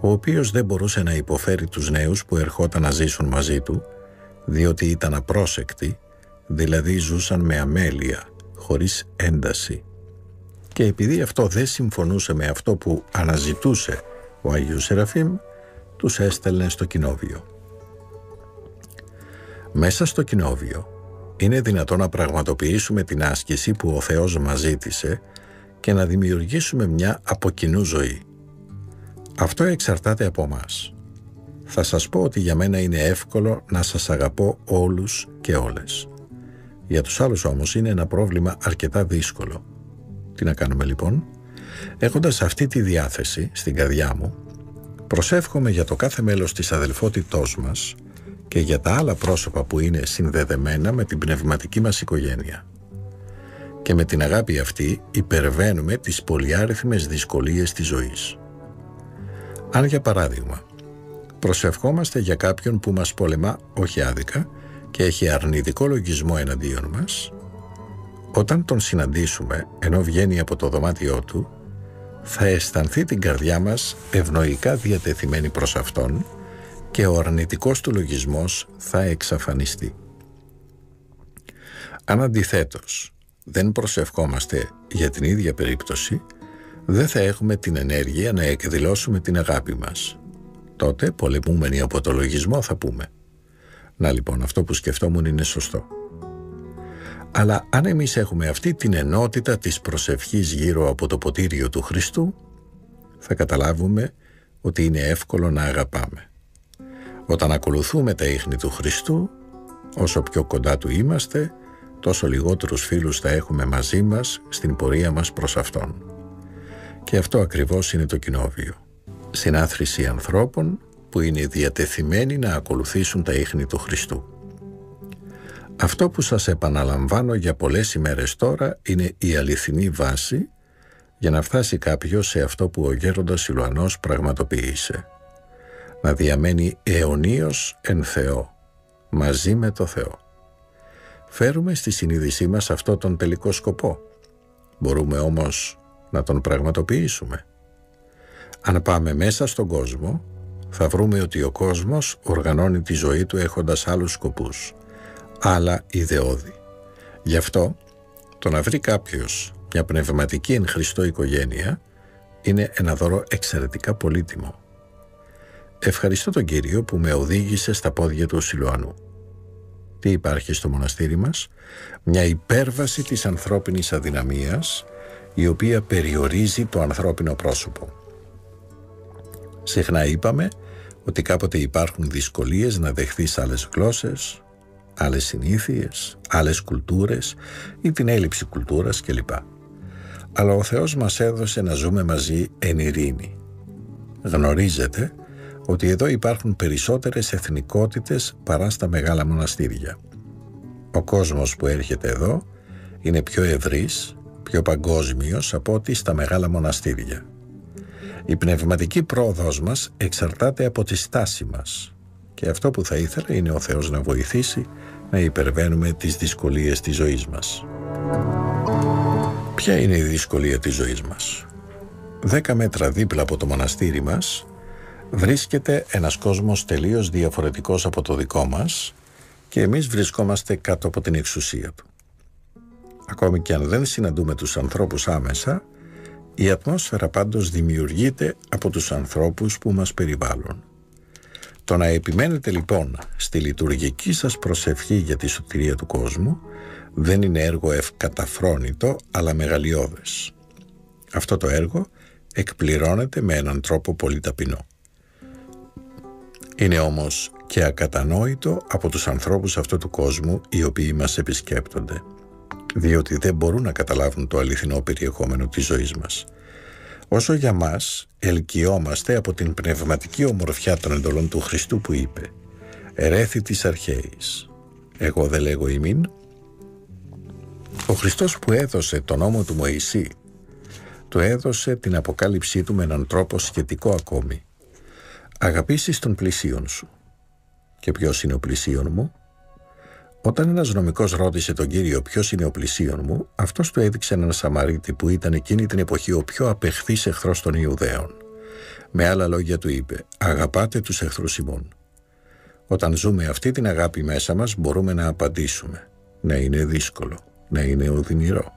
ο οποίος δεν μπορούσε να υποφέρει τους νέους που ερχόταν να ζήσουν μαζί του, διότι ήταν απρόσεκτοι, δηλαδή ζούσαν με αμέλεια, χωρίς ένταση. Και επειδή αυτό δεν συμφωνούσε με αυτό που αναζητούσε ο Αγίος Σεραφείμ, τους έστελνε στο κοινόβιο. Μέσα στο κοινόβιο είναι δυνατό να πραγματοποιήσουμε την άσκηση που ο Θεός μας ζήτησε και να δημιουργήσουμε μια από κοινού ζωή. Αυτό εξαρτάται από μας. Θα σας πω ότι για μένα είναι εύκολο να σας αγαπώ όλους και όλες. Για τους άλλους όμως είναι ένα πρόβλημα αρκετά δύσκολο. Τι να κάνουμε λοιπόν; Έχοντας αυτή τη διάθεση στην καρδιά μου, προσεύχομαι για το κάθε μέλος της αδελφότητός μας και για τα άλλα πρόσωπα που είναι συνδεδεμένα με την πνευματική μας οικογένεια και με την αγάπη αυτή υπερβαίνουμε τις πολυάριθμες δυσκολίες της ζωής. Αν για παράδειγμα προσευχόμαστε για κάποιον που μας πολεμά όχι άδικα και έχει αρνητικό λογισμό εναντίον μας, όταν τον συναντήσουμε ενώ βγαίνει από το δωμάτιό του, θα αισθανθεί την καρδιά μας ευνοϊκά διατεθειμένη προς Αυτόν και ο αρνητικός του λογισμός θα εξαφανιστεί. Αν αντιθέτως δεν προσευχόμαστε για την ίδια περίπτωση, δεν θα έχουμε την ενέργεια να εκδηλώσουμε την αγάπη μας. Τότε, πολεμούμενοι από το λογισμό θα πούμε Να λοιπόν, αυτό που σκεφτόμουν είναι σωστό. Αλλά αν εμείς έχουμε αυτή την ενότητα της προσευχής γύρω από το ποτήριο του Χριστού, θα καταλάβουμε ότι είναι εύκολο να αγαπάμε. Όταν ακολουθούμε τα ίχνη του Χριστού, όσο πιο κοντά του είμαστε, τόσο λιγότερους φίλους θα έχουμε μαζί μας στην πορεία μας προς Αυτόν. Και αυτό ακριβώς είναι το κοινόβιο. Συνάθρηση ανθρώπων που είναι διατεθειμένοι να ακολουθήσουν τα ίχνη του Χριστού. Αυτό που σας επαναλαμβάνω για πολλές ημέρες τώρα είναι η αληθινή βάση για να φτάσει κάποιος σε αυτό που ο γέροντας Σιλουανός πραγματοποίησε. Να διαμένει αιωνίως εν Θεό, μαζί με το Θεό. Φέρουμε στη συνείδησή μας αυτό τον τελικό σκοπό. Μπορούμε όμως να τον πραγματοποιήσουμε. Αν πάμε μέσα στον κόσμο, θα βρούμε ότι ο κόσμος οργανώνει τη ζωή του έχοντας άλλους σκοπούς, άλλα ιδεώδη. Γι' αυτό, το να βρει κάποιος μια πνευματική εν Χριστώ οικογένεια είναι ένα δώρο εξαιρετικά πολύτιμο. Ευχαριστώ τον Κύριο που με οδήγησε στα πόδια του Σιλουανού. Τι υπάρχει στο μοναστήρι μας; Μια υπέρβαση της ανθρώπινης αδυναμίας η οποία περιορίζει το ανθρώπινο πρόσωπο. Συχνά είπαμε ότι κάποτε υπάρχουν δυσκολίες να δεχθείς άλλες γλώσσες, άλλες συνήθειες, άλλες κουλτούρες ή την έλλειψη κουλτούρας κλπ. Αλλά ο Θεός μας έδωσε να ζούμε μαζί εν ειρήνη. Γνωρίζετε ότι εδώ υπάρχουν περισσότερες εθνικότητες παρά στα μεγάλα μοναστήρια. Ο κόσμος που έρχεται εδώ είναι πιο ευρύς, πιο παγκόσμιος από ό,τι στα μεγάλα μοναστήρια. Η πνευματική πρόοδος μας εξαρτάται από τη στάση μας και αυτό που θα ήθελα είναι ο Θεός να βοηθήσει να υπερβαίνουμε τις δυσκολίες της ζωής μας. Ποια είναι η δυσκολία της ζωής μας; Δέκα μέτρα δίπλα από το μοναστήρι μας βρίσκεται ένας κόσμος τελείως διαφορετικός από το δικό μας και εμείς βρισκόμαστε κάτω από την εξουσία του. Ακόμη και αν δεν συναντούμε τους ανθρώπους άμεσα, η ατμόσφαιρα πάντως δημιουργείται από τους ανθρώπους που μας περιβάλλουν. Το να επιμένετε λοιπόν στη λειτουργική σας προσευχή για τη σωτηρία του κόσμου δεν είναι έργο ευκαταφρόνητο αλλά μεγαλειώδες. Αυτό το έργο εκπληρώνεται με έναν τρόπο πολύ ταπεινό. Είναι όμως και ακατανόητο από τους ανθρώπους αυτού του κόσμου οι οποίοι μας επισκέπτονται διότι δεν μπορούν να καταλάβουν το αληθινό περιεχόμενο της ζωής μας. Όσο για μας ελκυόμαστε από την πνευματική ομορφιά των εντολών του Χριστού που είπε «Ερέθη της αρχαίης, εγώ δεν λέγω ημίν». Ο Χριστός που έδωσε τον νόμο του Μωυσή του έδωσε την αποκάλυψή του με έναν τρόπο σχετικό ακόμη. Αγαπήσεις τον πλησίον σου. Και ποιος είναι ο πλησίον μου; Όταν ένας νομικός ρώτησε τον Κύριο ποιος είναι ο πλησίον μου, αυτός του έδειξε έναν Σαμαρίτη που ήταν εκείνη την εποχή ο πιο απεχθής εχθρός των Ιουδαίων. Με άλλα λόγια του είπε «Αγαπάτε τους εχθρούς ημών». Όταν ζούμε αυτή την αγάπη μέσα μας μπορούμε να απαντήσουμε «Ναι είναι δύσκολο, ναι είναι οδυνηρό».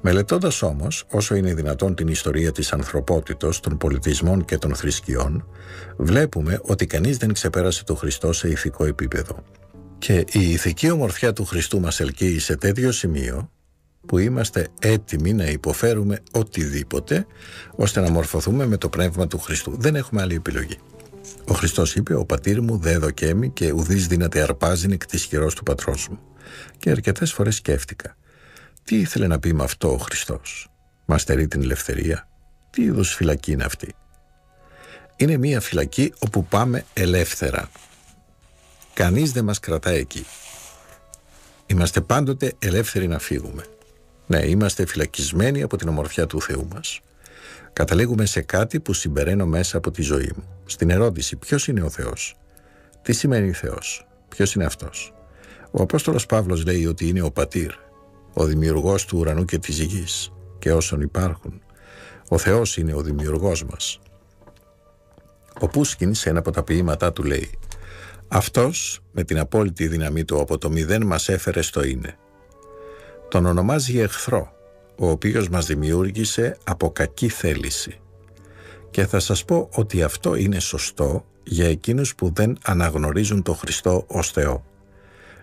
Μελετώντας όμως όσο είναι δυνατόν την ιστορία της ανθρωπότητος, των πολιτισμών και των θρησκειών, βλέπουμε ότι κανείς δεν ξεπέρασε το Χριστό σε ηθικό επίπεδο. Και η ηθική ομορφιά του Χριστού μας ελκύει σε τέτοιο σημείο που είμαστε έτοιμοι να υποφέρουμε οτιδήποτε ώστε να μορφωθούμε με το πνεύμα του Χριστού. Δεν έχουμε άλλη επιλογή. Ο Χριστός είπε «Ο πατήρ μου δε δοκέμει και ουδής δύναται αρπάζειν εκ της χειρός του πατρός μου». Και αρκετές φορές σκέφτηκα τι ήθελε να πει με αυτό ο Χριστός; Μας στερεί την ελευθερία; Τι είδους φυλακή είναι αυτή; Είναι μια φυλακή όπου πάμε ελεύθερα Κανείς δεν μας κρατάει εκεί. Είμαστε πάντοτε ελεύθεροι να φύγουμε. Ναι, είμαστε φυλακισμένοι από την ομορφιά του Θεού μας. Καταλήγουμε σε κάτι που συμπεραίνω μέσα από τη ζωή μου. Στην ερώτηση ποιος είναι ο Θεός; Τι σημαίνει Θεός; Ποιος είναι αυτός; Ο Απόστολος Παύλος λέει ότι είναι ο Πατήρ, ο δημιουργός του ουρανού και της γης και όσων υπάρχουν. Ο Θεός είναι ο δημιουργός μας. Ο Πούσκιν σε ένα από τα ποίηματά του λέει αυτός με την απόλυτη δύναμή του από το μηδέν μας έφερε στο είναι. Τον ονομάζει εχθρό, ο οποίος μας δημιούργησε από κακή θέληση. Και θα σας πω ότι αυτό είναι σωστό για εκείνους που δεν αναγνωρίζουν το Χριστό ως Θεό.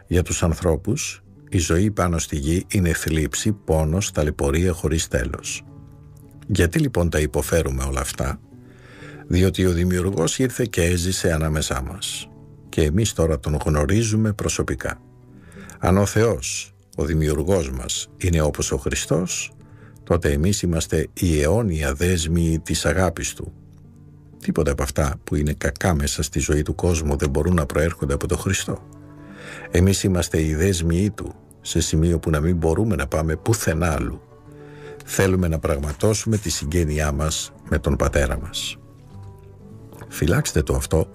Για τους ανθρώπους, η ζωή πάνω στη γη είναι θλίψη, πόνος, ταλαιπωρία χωρίς τέλος. Γιατί λοιπόν τα υποφέρουμε όλα αυτά; Διότι ο Δημιουργός ήρθε και έζησε ανάμεσά μας και εμείς τώρα τον γνωρίζουμε προσωπικά. Αν ο Θεός, ο Δημιουργός μας, είναι όπως ο Χριστός, τότε εμείς είμαστε η αιώνια δέσμοι της αγάπης Του. Τίποτα από αυτά που είναι κακά μέσα στη ζωή του κόσμου δεν μπορούν να προέρχονται από τον Χριστό. Εμείς είμαστε οι δέσμοι Του, σε σημείο που να μην μπορούμε να πάμε πουθενά άλλου. Θέλουμε να πραγματώσουμε τη συγγένειά μας με τον Πατέρα μας. Φυλάξτε το αυτό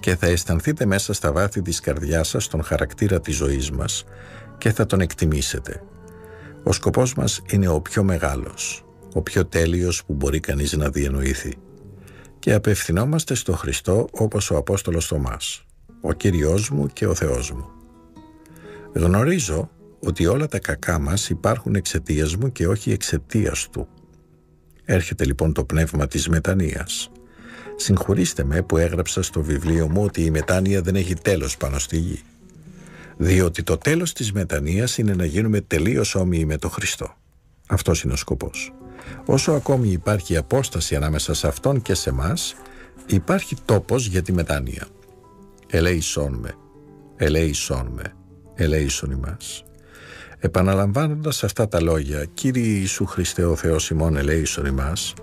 και θα αισθανθείτε μέσα στα βάθη της καρδιάς σας τον χαρακτήρα της ζωής μας και θα τον εκτιμήσετε. Ο σκοπός μας είναι ο πιο μεγάλος, ο πιο τέλειος που μπορεί κανείς να διανοηθεί. Και απευθυνόμαστε στο Χριστό όπως ο Απόστολος Θωμάς, ο Κύριός μου και ο Θεός μου. Γνωρίζω ότι όλα τα κακά μας υπάρχουν εξαιτίας μου και όχι εξαιτίας Του. Έρχεται λοιπόν το πνεύμα της μετανοίας. Συγχωρήστε με που έγραψα στο βιβλίο μου ότι η μετάνοια δεν έχει τέλος πάνω στη γη. Διότι το τέλος της μετανοίας είναι να γίνουμε τελείως όμοιοι με τον Χριστό. Αυτός είναι ο σκοπός. Όσο ακόμη υπάρχει απόσταση ανάμεσα σε Αυτόν και σε μας, υπάρχει τόπος για τη μετάνοια. Ελέησόν με, ελέησόν με, ελέησον ημάς. Επαναλαμβάνοντας αυτά τα λόγια, Κύριε Ιησού Χριστέ ο Θεός ημών ελέησον ημάς,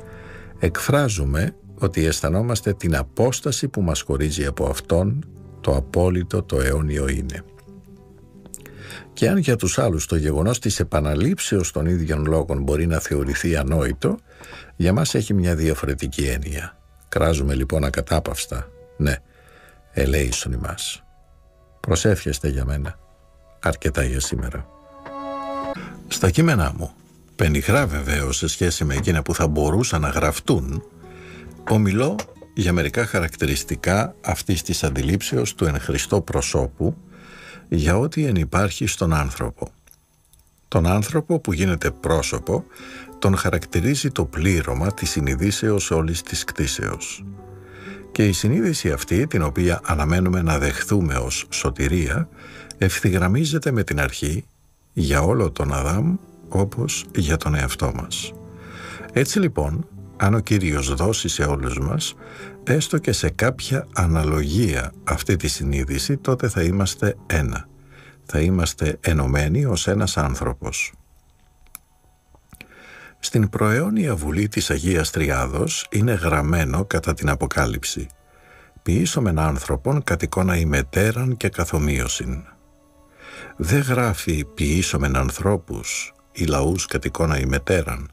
εκφράζουμε ότι αισθανόμαστε την απόσταση που μας χωρίζει από Αυτόν, το απόλυτο, το αιώνιο είναι. Και αν για τους άλλους το γεγονός της επαναλήψεως των ίδιων λόγων μπορεί να θεωρηθεί ανόητο, για μας έχει μια διαφορετική έννοια. Κράζουμε λοιπόν ακατάπαυστα. Ναι, ελέησον ημάς. Προσεύχεστε για μένα. Αρκετά για σήμερα. Στα κείμενά μου, πενιχρά βεβαίως σε σχέση με εκείνα που θα μπορούσαν να γραφτούν, ομιλώ για μερικά χαρακτηριστικά αυτής της αντιλήψεως του εν Χριστώ προσώπου για ό,τι εν υπάρχει στον άνθρωπο. Τον άνθρωπο που γίνεται πρόσωπο τον χαρακτηρίζει το πλήρωμα της συνειδήσεως όλης της κτίσεως. Και η συνείδηση αυτή, την οποία αναμένουμε να δεχθούμε ως σωτηρία, ευθυγραμμίζεται με την αρχή για όλο τον Αδάμ όπως για τον εαυτό μας. Έτσι λοιπόν, αν ο Κύριος δώσει σε όλους μας, έστω και σε κάποια αναλογία αυτή τη συνείδηση, τότε θα είμαστε ένα. Θα είμαστε ενωμένοι ως ένας άνθρωπος. Στην προαιώνια βουλή της Αγίας Τριάδος είναι γραμμένο κατά την Αποκάλυψη «Ποιήσομεν άνθρωπον κατ' εικόνα ημετέραν και καθομοίωσιν» δεν γράφει ποιήσομεν ανθρώπους ή λαούς κατ' εικόνα ημετέραν,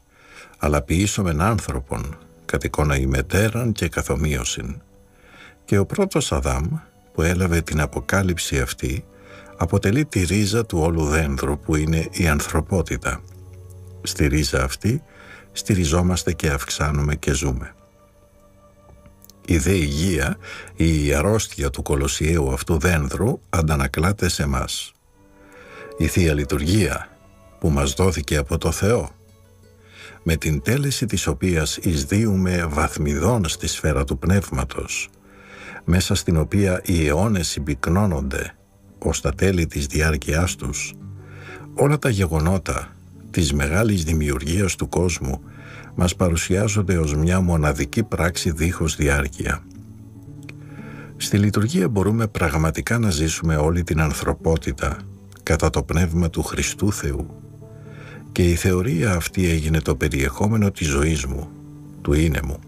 αλλά ποιήσομεν άνθρωπον κατ' εικόνα ημετέραν και καθομοίωσιν. Και ο πρώτος Αδάμ που έλαβε την αποκάλυψη αυτή αποτελεί τη ρίζα του όλου δένδρου που είναι η ανθρωπότητα. Στη ρίζα αυτή στηριζόμαστε και αυξάνουμε και ζούμε. Η δε υγεία, η αρρώστια του κολοσιαίου αυτού δένδρου αντανακλάται σε μας η Θεία Λειτουργία που μας δόθηκε από το Θεό με την τέλεση της οποίας εισδύουμε βαθμιδών στη σφαίρα του Πνεύματος μέσα στην οποία οι αιώνες συμπυκνώνονται ως τα τέλη της διάρκειάς τους όλα τα γεγονότα της μεγάλης δημιουργίας του κόσμου μας παρουσιάζονται ως μια μοναδική πράξη δίχως διάρκεια. Στη λειτουργία μπορούμε πραγματικά να ζήσουμε όλη την ανθρωπότητα κατά το πνεύμα του Χριστού Θεού και η θεωρία αυτή έγινε το περιεχόμενο της ζωής μου, του είναι μου.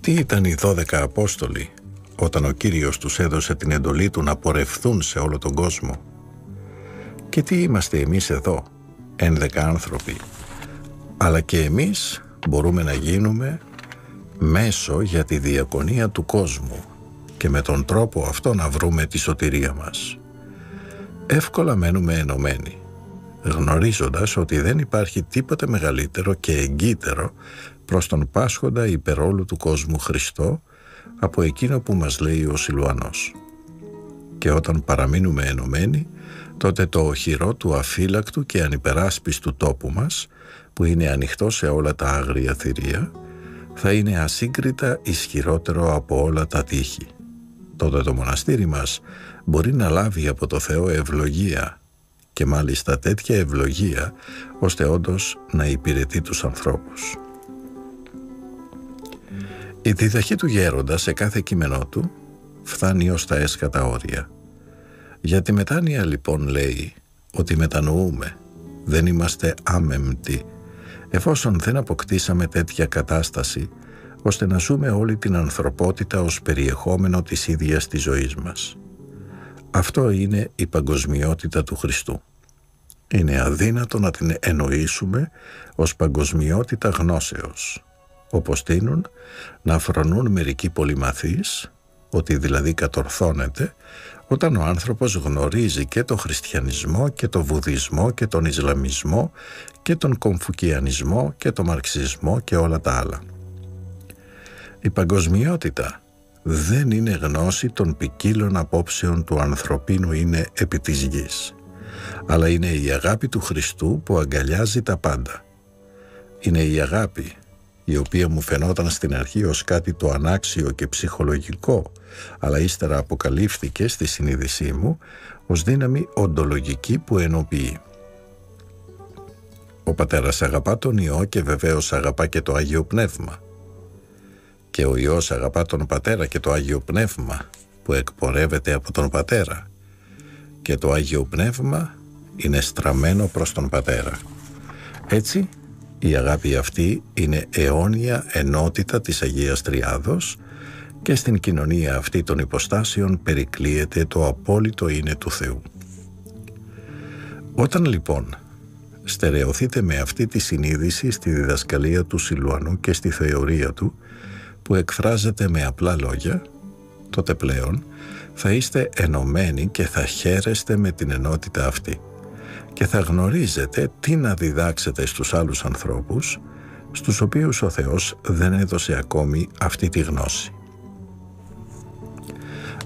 Τι ήταν οι δώδεκα Απόστολοι όταν ο Κύριος τους έδωσε την εντολή του να πορευθούν σε όλο τον κόσμο; Και τι είμαστε εμείς εδώ, ένδεκα άνθρωποι. Αλλά και εμείς μπορούμε να γίνουμε μέσο για τη διακονία του κόσμου και με τον τρόπο αυτό να βρούμε τη σωτηρία μας εύκολα μένουμε ενωμένοι, γνωρίζοντας ότι δεν υπάρχει τίποτε μεγαλύτερο και εγκύτερο προς τον πάσχοντα υπερόλου του κόσμου Χριστό από εκείνο που μας λέει ο Σιλουανός. Και όταν παραμείνουμε ενωμένοι, τότε το οχυρό του αφύλακτου και ανυπεράσπιστου τόπου μας, που είναι ανοιχτό σε όλα τα άγρια θηρία, θα είναι ασύγκριτα ισχυρότερο από όλα τα τείχη. Τότε το μοναστήρι μας μπορεί να λάβει από το Θεό ευλογία και μάλιστα τέτοια ευλογία ώστε όντως να υπηρετεί τους ανθρώπους. Η διδαχή του γέροντα σε κάθε κείμενό του φτάνει ως τα έσκατα όρια. Για τη μετάνοια λοιπόν λέει ότι μετανοούμε, δεν είμαστε άμεμπτοι, εφόσον δεν αποκτήσαμε τέτοια κατάσταση ώστε να ζούμε όλη την ανθρωπότητα ως περιεχόμενο της ίδιας της ζωής μας. Αυτό είναι η παγκοσμιότητα του Χριστού. Είναι αδύνατο να την εννοήσουμε ως παγκοσμιότητα γνώσεως, όπως τείνουν να φρονούν μερικοί πολυμαθείς, ότι δηλαδή κατορθώνεται όταν ο άνθρωπος γνωρίζει και τον χριστιανισμό και τον βουδισμό και τον Ισλαμισμό και τον κομφουκιανισμό και τον μαρξισμό και όλα τα άλλα. Η παγκοσμιότητα δεν είναι γνώση των ποικίλων απόψεων του ανθρωπίνου είναι επί της γης, αλλά είναι η αγάπη του Χριστού που αγκαλιάζει τα πάντα. Είναι η αγάπη η οποία μου φαινόταν στην αρχή ως κάτι το ανάξιο και ψυχολογικό, αλλά ύστερα αποκαλύφθηκε στη συνείδησή μου ως δύναμη οντολογική που ενοποιεί. Ο πατέρας αγαπά τον Υιό και βεβαίως αγαπά και το Άγιο Πνεύμα. Και ο Υιός αγαπά τον Πατέρα και το Άγιο Πνεύμα που εκπορεύεται από τον Πατέρα. Και το Άγιο Πνεύμα είναι στραμμένο προς τον Πατέρα. Έτσι η αγάπη αυτή είναι αιώνια ενότητα της Αγίας Τριάδος και στην κοινωνία αυτή των υποστάσεων περικλείεται το απόλυτο είναι του Θεού. Όταν λοιπόν στερεωθείτε με αυτή τη συνείδηση στη διδασκαλία του Σιλουανού και στη θεωρία του που εκφράζεται με απλά λόγια, τότε πλέον θα είστε ενωμένοι και θα χαίρεστε με την ενότητα αυτή και θα γνωρίζετε τι να διδάξετε στους άλλους ανθρώπους στους οποίους ο Θεός δεν έδωσε ακόμη αυτή τη γνώση.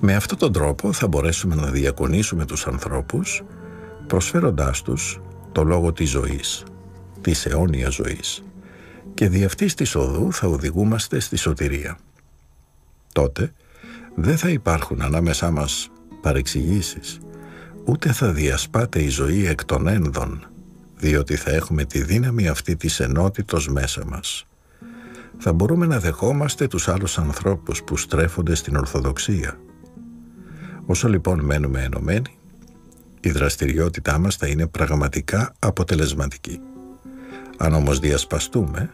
Με αυτόν τον τρόπο θα μπορέσουμε να διακονήσουμε τους ανθρώπους προσφέροντάς τους το λόγο της ζωής, της αιώνιας ζωής και δι' αυτής της οδού θα οδηγούμαστε στη σωτηρία. Τότε δεν θα υπάρχουν ανάμεσά μας παρεξηγήσεις, ούτε θα διασπάται η ζωή εκ των ένδων, διότι θα έχουμε τη δύναμη αυτή της ενότητος μέσα μας. Θα μπορούμε να δεχόμαστε τους άλλους ανθρώπους που στρέφονται στην Ορθοδοξία. Όσο λοιπόν μένουμε ενωμένοι, η δραστηριότητά μας θα είναι πραγματικά αποτελεσματική. Αν όμως διασπαστούμε,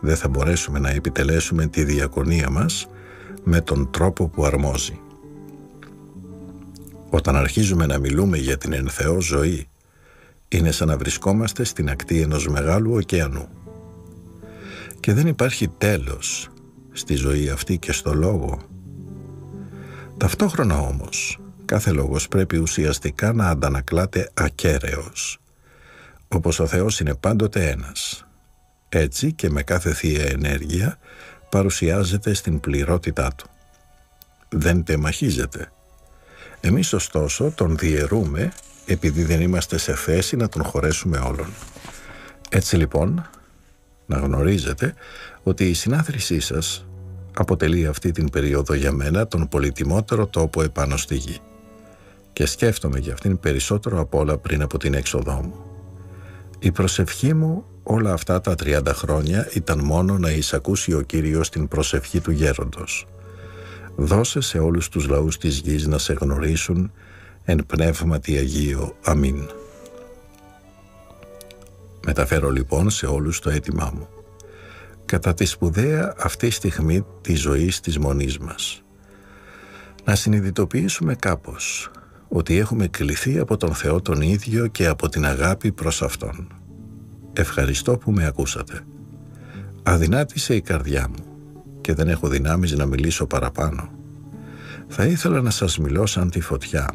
δεν θα μπορέσουμε να επιτελέσουμε τη διακονία μας με τον τρόπο που αρμόζει. Όταν αρχίζουμε να μιλούμε για την ενθεό ζωή, είναι σαν να βρισκόμαστε στην ακτή ενός μεγάλου ωκεανού. Και δεν υπάρχει τέλος στη ζωή αυτή και στο λόγο. Ταυτόχρονα όμως, κάθε λόγος πρέπει ουσιαστικά να αντανακλάται ακέραιος. Όπως ο Θεός είναι πάντοτε ένας. Έτσι και με κάθε θεία ενέργεια παρουσιάζεται στην πληρότητά του. Δεν τεμαχίζεται εμείς ωστόσο τον διαιρούμε επειδή δεν είμαστε σε θέση να τον χωρέσουμε όλον. Έτσι λοιπόν, να γνωρίζετε ότι η συνάθρησή σας αποτελεί αυτή την περίοδο για μένα τον πολυτιμότερο τόπο επάνω στη γη. Και σκέφτομαι για αυτήν περισσότερο από όλα πριν από την έξοδό μου. Η προσευχή μου όλα αυτά τα 30 χρόνια ήταν μόνο να εισακούσει ο Κύριος την προσευχή του γέροντος – δώσε σε όλους τους λαούς της γης να σε γνωρίσουν εν πνεύματι Αγίο. Αμήν. Μεταφέρω λοιπόν σε όλους το αίτημά μου. Κατά τη σπουδαία αυτή στιγμή της ζωής της μονής μας. Να συνειδητοποιήσουμε κάπως ότι έχουμε κληθεί από τον Θεό τον ίδιο και από την αγάπη προς Αυτόν. Ευχαριστώ που με ακούσατε. Αδυνάτησε η καρδιά μου και δεν έχω δυνάμεις να μιλήσω παραπάνω. Θα ήθελα να σας μιλώ σαν τη φωτιά,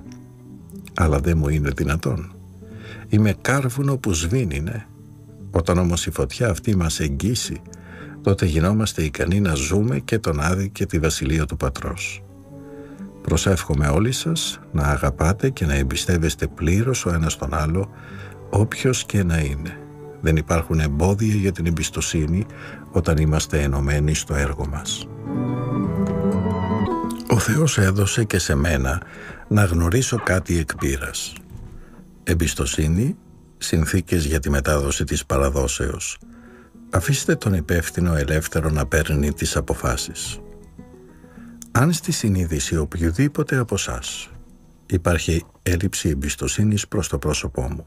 αλλά δεν μου είναι δυνατόν. Είμαι κάρβουνο που σβήνει, ναι. Όταν όμως η φωτιά αυτή μας εγγύσει, τότε γινόμαστε ικανοί να ζούμε και τον Άδη και τη Βασιλεία του Πατρός. Προσεύχομαι όλοι σας να αγαπάτε και να εμπιστεύεστε πλήρως ο ένας τον άλλο, όποιος και να είναι, Δεν υπάρχουν εμπόδια για την εμπιστοσύνη όταν είμαστε ενωμένοι στο έργο μας. Ο Θεός έδωσε και σε μένα να γνωρίσω κάτι εκ Εμπιστοσύνη, συνθήκες για τη μετάδοση της παραδόσεως. Αφήστε τον υπεύθυνο ελεύθερο να παίρνει τις αποφάσεις. Αν στη συνείδηση οποιοδήποτε από εσά υπάρχει έλλειψη εμπιστοσύνης προς το πρόσωπό μου,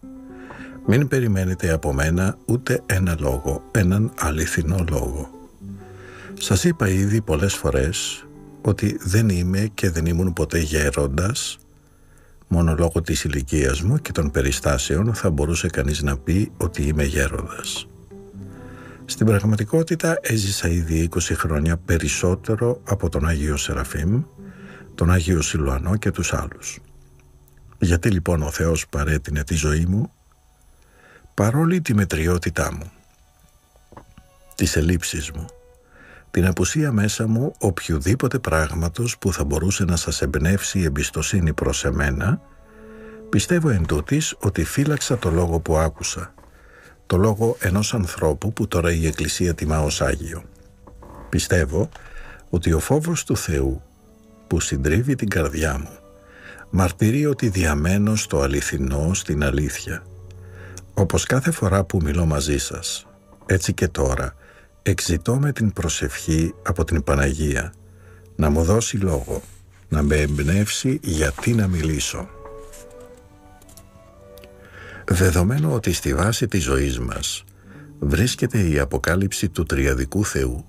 μην περιμένετε από μένα ούτε ένα λόγο, έναν αληθινό λόγο. Σας είπα ήδη πολλές φορές ότι δεν είμαι και δεν ήμουν ποτέ γέροντας μόνο λόγω της ηλικίας μου και των περιστάσεων θα μπορούσε κανείς να πει ότι είμαι γέροντας. Στην πραγματικότητα έζησα ήδη 20 χρόνια περισσότερο από τον Άγιο Σεραφείμ, τον Άγιο Σιλουανό και τους άλλους. Γιατί λοιπόν ο Θεός παρέτεινε τη ζωή μου, παρόλη τη μετριότητά μου, τις ελλείψεις μου, την απουσία μέσα μου οποιοδήποτε πράγματος που θα μπορούσε να σας εμπνεύσει η εμπιστοσύνη προς εμένα, πιστεύω εν ότι φύλαξα το λόγο που άκουσα, το λόγο ενός ανθρώπου που τώρα η Εκκλησία τιμά ως Άγιο. Πιστεύω ότι ο φόβος του Θεού που συντρίβει την καρδιά μου μαρτυρεί ότι διαμένω στο αληθινό, στην αλήθεια. Όπως κάθε φορά που μιλώ μαζί σας, έτσι και τώρα, εξητώ με την προσευχή από την Παναγία να μου δώσει λόγο, να με εμπνεύσει γιατί να μιλήσω. Δεδομένου ότι στη βάση της ζωής μας βρίσκεται η αποκάλυψη του Τριαδικού Θεού,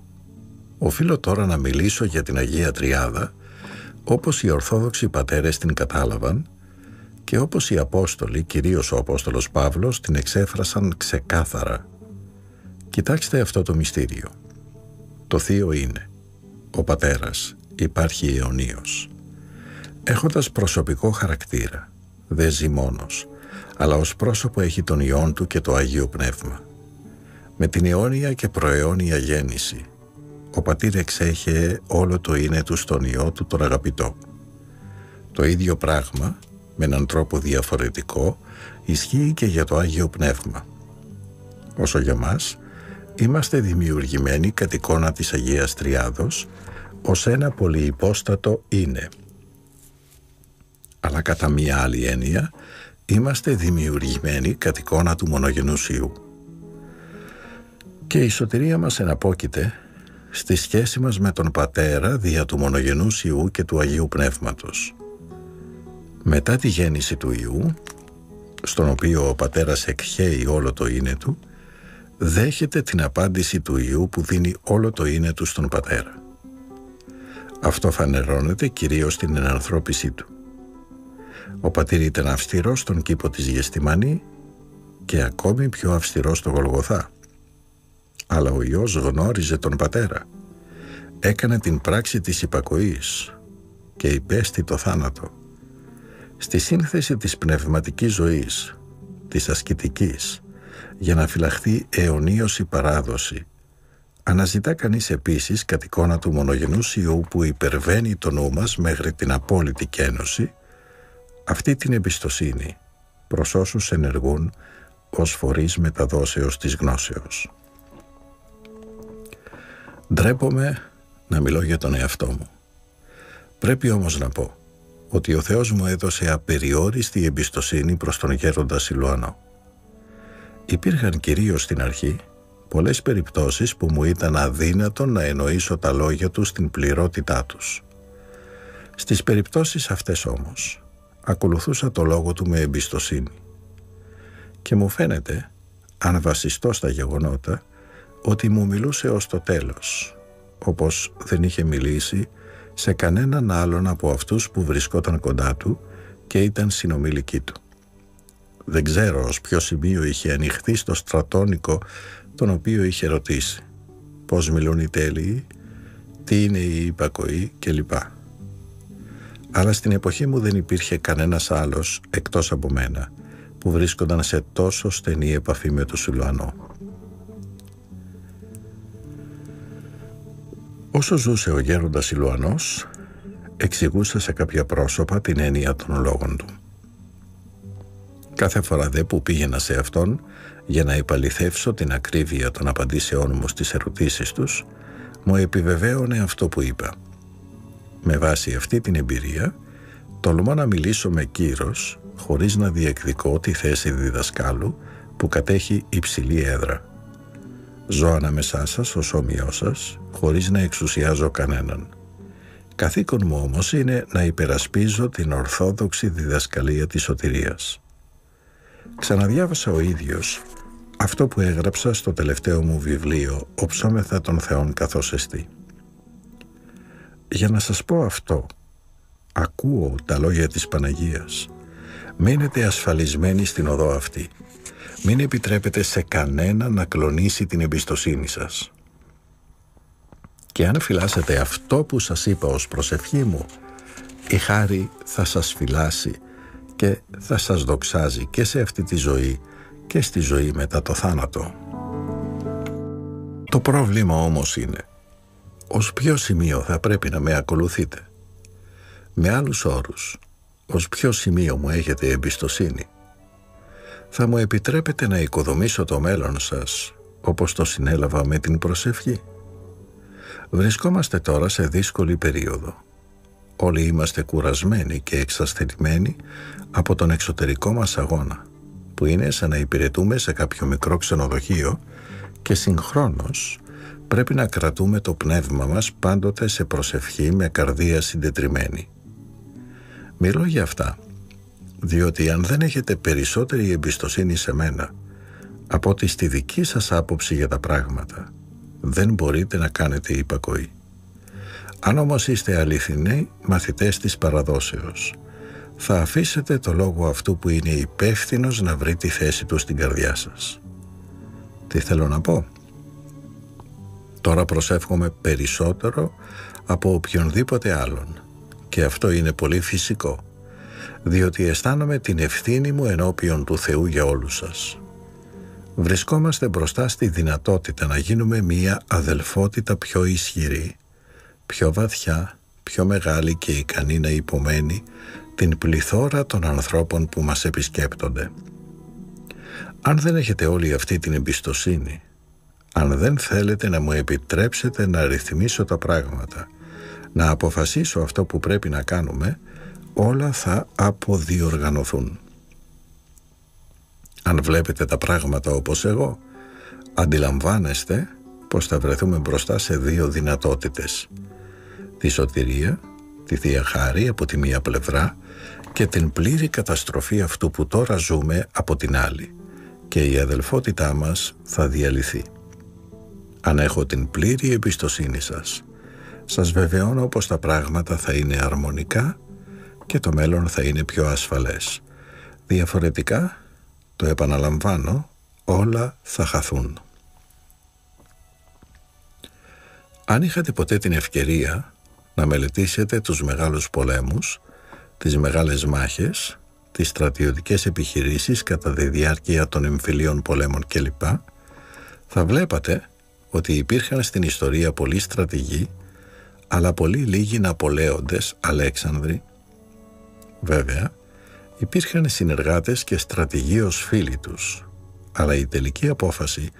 οφείλω τώρα να μιλήσω για την Αγία Τριάδα όπως οι Ορθόδοξοι πατέρες την κατάλαβαν και όπως οι Απόστολοι, κυρίως ο Απόστολος Παύλος, την εξέφρασαν ξεκάθαρα Κοιτάξτε αυτό το μυστήριο. Το θείο είναι. Ο πατέρας υπάρχει αιωνίως. Έχοντας προσωπικό χαρακτήρα, δεν ζει μόνος, αλλά ως πρόσωπο έχει τον Υιόν του και το Αγίο Πνεύμα. Με την αιώνια και προαιώνια γέννηση, ο πατήρ εξέχε όλο το είναι του στον Υιό του τον αγαπητό. Το ίδιο πράγμα, με έναν τρόπο διαφορετικό, ισχύει και για το Άγιο Πνεύμα. Όσο για μας, Είμαστε δημιουργημένοι κατ' εικόνα της Αγίας Τριάδος ως ένα πολυυπόστατο είναι. Αλλά κατά μία άλλη έννοια είμαστε δημιουργημένοι κατ' εικόνα του μονογενούς Υιού. Και η σωτηρία μας εναπόκειται στη σχέση μας με τον Πατέρα δια του μονογενούς Υιού και του Αγίου Πνεύματος. Μετά τη γέννηση του Υιού, στον οποίο ο Πατέρας εκχέει όλο το είναι του, δέχεται την απάντηση του Ιού που δίνει όλο το είναι του στον Πατέρα. Αυτό φανερώνεται κυρίως στην ενανθρώπισή του. Ο πατήρ ήταν αυστηρός στον κήπο της Γεστημανή και ακόμη πιο αυστηρός στο Γολγοθά. Αλλά ο Υιός γνώριζε τον Πατέρα. Έκανε την πράξη της υπακοής και υπέστη το θάνατο. Στη σύνθεση της πνευματικής ζωής, της ασκητικής, για να φυλαχθεί αιωνίως η παράδοση. Αναζητά κανείς επίσης κατ' εικόνα του μονογενούς Υιού που υπερβαίνει το νου μας μέχρι την απόλυτη κένωση, αυτή την εμπιστοσύνη προς όσους ενεργούν ως φορείς μεταδόσεως της γνώσεως. Ντρέπομαι να μιλώ για τον εαυτό μου. Πρέπει όμως να πω ότι ο Θεός μου έδωσε απεριόριστη εμπιστοσύνη προς τον γέροντα Σιλουανό. Υπήρχαν κυρίως στην αρχή πολλές περιπτώσεις που μου ήταν αδύνατο να εννοήσω τα λόγια τους στην πληρότητά τους. Στις περιπτώσεις αυτές όμως ακολουθούσα το λόγο του με εμπιστοσύνη και μου φαίνεται, αν βασιστώ στα γεγονότα, ότι μου μιλούσε ως το τέλος, όπως δεν είχε μιλήσει σε κανέναν άλλον από αυτούς που βρισκόταν κοντά του και ήταν συνομιλικοί του. Δεν ξέρω ως ποιο σημείο είχε ανοιχθεί στο στρατόνικο τον οποίο είχε ρωτήσει. Πώς μιλούν οι τέλειοι, τι είναι η υπακοή κλπ. Αλλά στην εποχή μου δεν υπήρχε κανένας άλλος εκτός από μένα που βρίσκονταν σε τόσο στενή επαφή με το Σιλουανό. Όσο ζούσε ο γέροντας Σιλουανός, εξηγούσε σε κάποια πρόσωπα την έννοια των λόγων του. Κάθε φορά δε που πήγαινα σε αυτόν για να επαληθεύσω την ακρίβεια των απαντήσεών μου στις ερωτήσεις τους, μου επιβεβαίωνε αυτό που είπα. Με βάση αυτή την εμπειρία, τολμώ να μιλήσω με κύρος, χωρίς να διεκδικώ τη θέση διδασκάλου που κατέχει υψηλή έδρα. Ζω ανάμεσά σας ως όμοιό σας, χωρίς να εξουσιάζω κανέναν. Καθήκον μου όμως είναι να υπερασπίζω την ορθόδοξη διδασκαλία της σωτηρίας. Ξαναδιάβασα ο ίδιος αυτό που έγραψα στο τελευταίο μου βιβλίο «Οψόμεθα των Θεών καθώς εστί». Για να σας πω αυτό, ακούω τα λόγια της Παναγίας. Μείνετε ασφαλισμένοι στην οδό αυτή. Μην επιτρέπετε σε κανένα να κλονίσει την εμπιστοσύνη σας. Και αν φυλάσετε αυτό που σας είπα ως προσευχή μου, η χάρη θα σας φυλάσει και θα σας δοξάζει και σε αυτή τη ζωή και στη ζωή μετά το θάνατο. Το πρόβλημα όμως είναι ως ποιο σημείο θα πρέπει να με ακολουθείτε; Με άλλους όρους, ως ποιο σημείο μου έχετε εμπιστοσύνη; Θα μου επιτρέπετε να οικοδομήσω το μέλλον σας όπως το συνέλαβα με την προσευχή; Βρισκόμαστε τώρα σε δύσκολη περίοδο. Όλοι είμαστε κουρασμένοι και εξασθενημένοι από τον εξωτερικό μας αγώνα, που είναι σαν να υπηρετούμε σε κάποιο μικρό ξενοδοχείο και συγχρόνως πρέπει να κρατούμε το πνεύμα μας πάντοτε σε προσευχή με καρδία συντετριμένη. Μιλώ για αυτά, διότι αν δεν έχετε περισσότερη εμπιστοσύνη σε μένα από ότι στη δική σας άποψη για τα πράγματα, δεν μπορείτε να κάνετε υπακοή. Αν όμως είστε αληθινοί μαθητές της παραδόσεως, θα αφήσετε το λόγο αυτού που είναι υπεύθυνος να βρει τη θέση του στην καρδιά σας. Τι θέλω να πω; Τώρα προσεύχομαι περισσότερο από οποιονδήποτε άλλον και αυτό είναι πολύ φυσικό διότι αισθάνομαι την ευθύνη μου ενώπιον του Θεού για όλους σας. Βρισκόμαστε μπροστά στη δυνατότητα να γίνουμε μία αδελφότητα πιο ισχυρή, πιο βαθιά, πιο μεγάλη και ικανή να υπομένει την πληθώρα των ανθρώπων που μας επισκέπτονται. Αν δεν έχετε όλη αυτή την εμπιστοσύνη, αν δεν θέλετε να μου επιτρέψετε να ρυθμίσω τα πράγματα, να αποφασίσω αυτό που πρέπει να κάνουμε, όλα θα αποδιοργανωθούν. Αν βλέπετε τα πράγματα όπως εγώ, αντιλαμβάνεστε πως θα βρεθούμε μπροστά σε δύο δυνατότητες. Τη σωτηρία, τη Θεία Χάρη από τη μία πλευρά και την πλήρη καταστροφή αυτού που τώρα ζούμε από την άλλη και η αδελφότητά μας θα διαλυθεί. Αν έχω την πλήρη εμπιστοσύνη σας, σας βεβαιώνω πως τα πράγματα θα είναι αρμονικά και το μέλλον θα είναι πιο ασφαλές. Διαφορετικά, το επαναλαμβάνω, όλα θα χαθούν. Αν είχατε ποτέ την ευκαιρία να μελετήσετε τους μεγάλους πολέμους, τις μεγάλες μάχες, τις στρατιωτικές επιχειρήσεις κατά τη διάρκεια των εμφυλίων πολέμων κλπ, θα βλέπατε ότι υπήρχαν στην ιστορία πολλοί στρατηγοί, αλλά πολύ λίγοι Ναπολέοντες, Αλέξανδροι. Βέβαια, υπήρχαν συνεργάτες και στρατηγοί ως φίλοι τους, αλλά η τελική απόφαση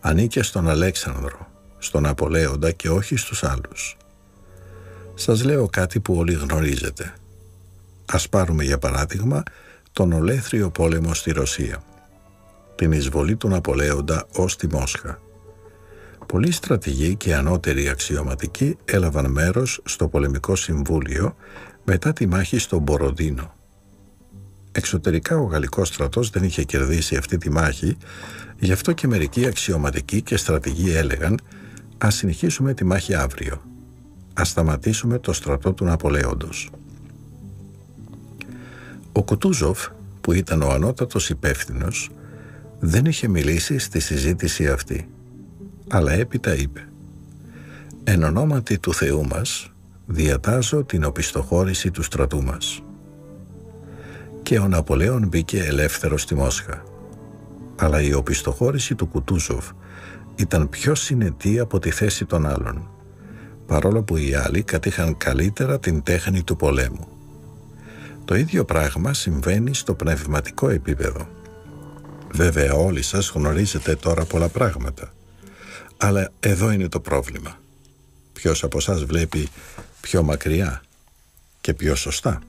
ανήκε στον Αλέξανδρο, στον Ναπολέοντα και όχι στους άλλους. Σας λέω κάτι που όλοι γνωρίζετε. Ας πάρουμε για παράδειγμα τον ολέθριο πόλεμο στη Ρωσία. Την εισβολή του Ναπολέοντα ως τη Μόσχα. Πολλοί στρατηγοί και ανώτεροι αξιωματικοί έλαβαν μέρος στο πολεμικό συμβούλιο μετά τη μάχη στο Μποροδίνο. Εξωτερικά ο γαλλικός στρατός δεν είχε κερδίσει αυτή τη μάχη, γι' αυτό και μερικοί αξιωματικοί και στρατηγοί έλεγαν «Ας συνεχίσουμε τη μάχη αύριο. Ας σταματήσουμε το στρατό του Ναπολέοντος». Ο Κουτούζοφ, που ήταν ο ανώτατος υπεύθυνος, δεν είχε μιλήσει στη συζήτηση αυτή, αλλά έπειτα είπε «Εν ονόματι του Θεού μας, διατάζω την οπισθοχώρηση του στρατού μας». Και ο Ναπολέον μπήκε ελεύθερος στη Μόσχα. Αλλά η οπισθοχώρηση του Κουτούζοφ ήταν πιο συνετή από τη θέση των άλλων, παρόλο που οι άλλοι κατήχαν καλύτερα την τέχνη του πολέμου. Το ίδιο πράγμα συμβαίνει στο πνευματικό επίπεδο. Βέβαια όλοι σας γνωρίζετε τώρα πολλά πράγματα. Αλλά εδώ είναι το πρόβλημα. Ποιος από σας βλέπει πιο μακριά και πιο σωστά;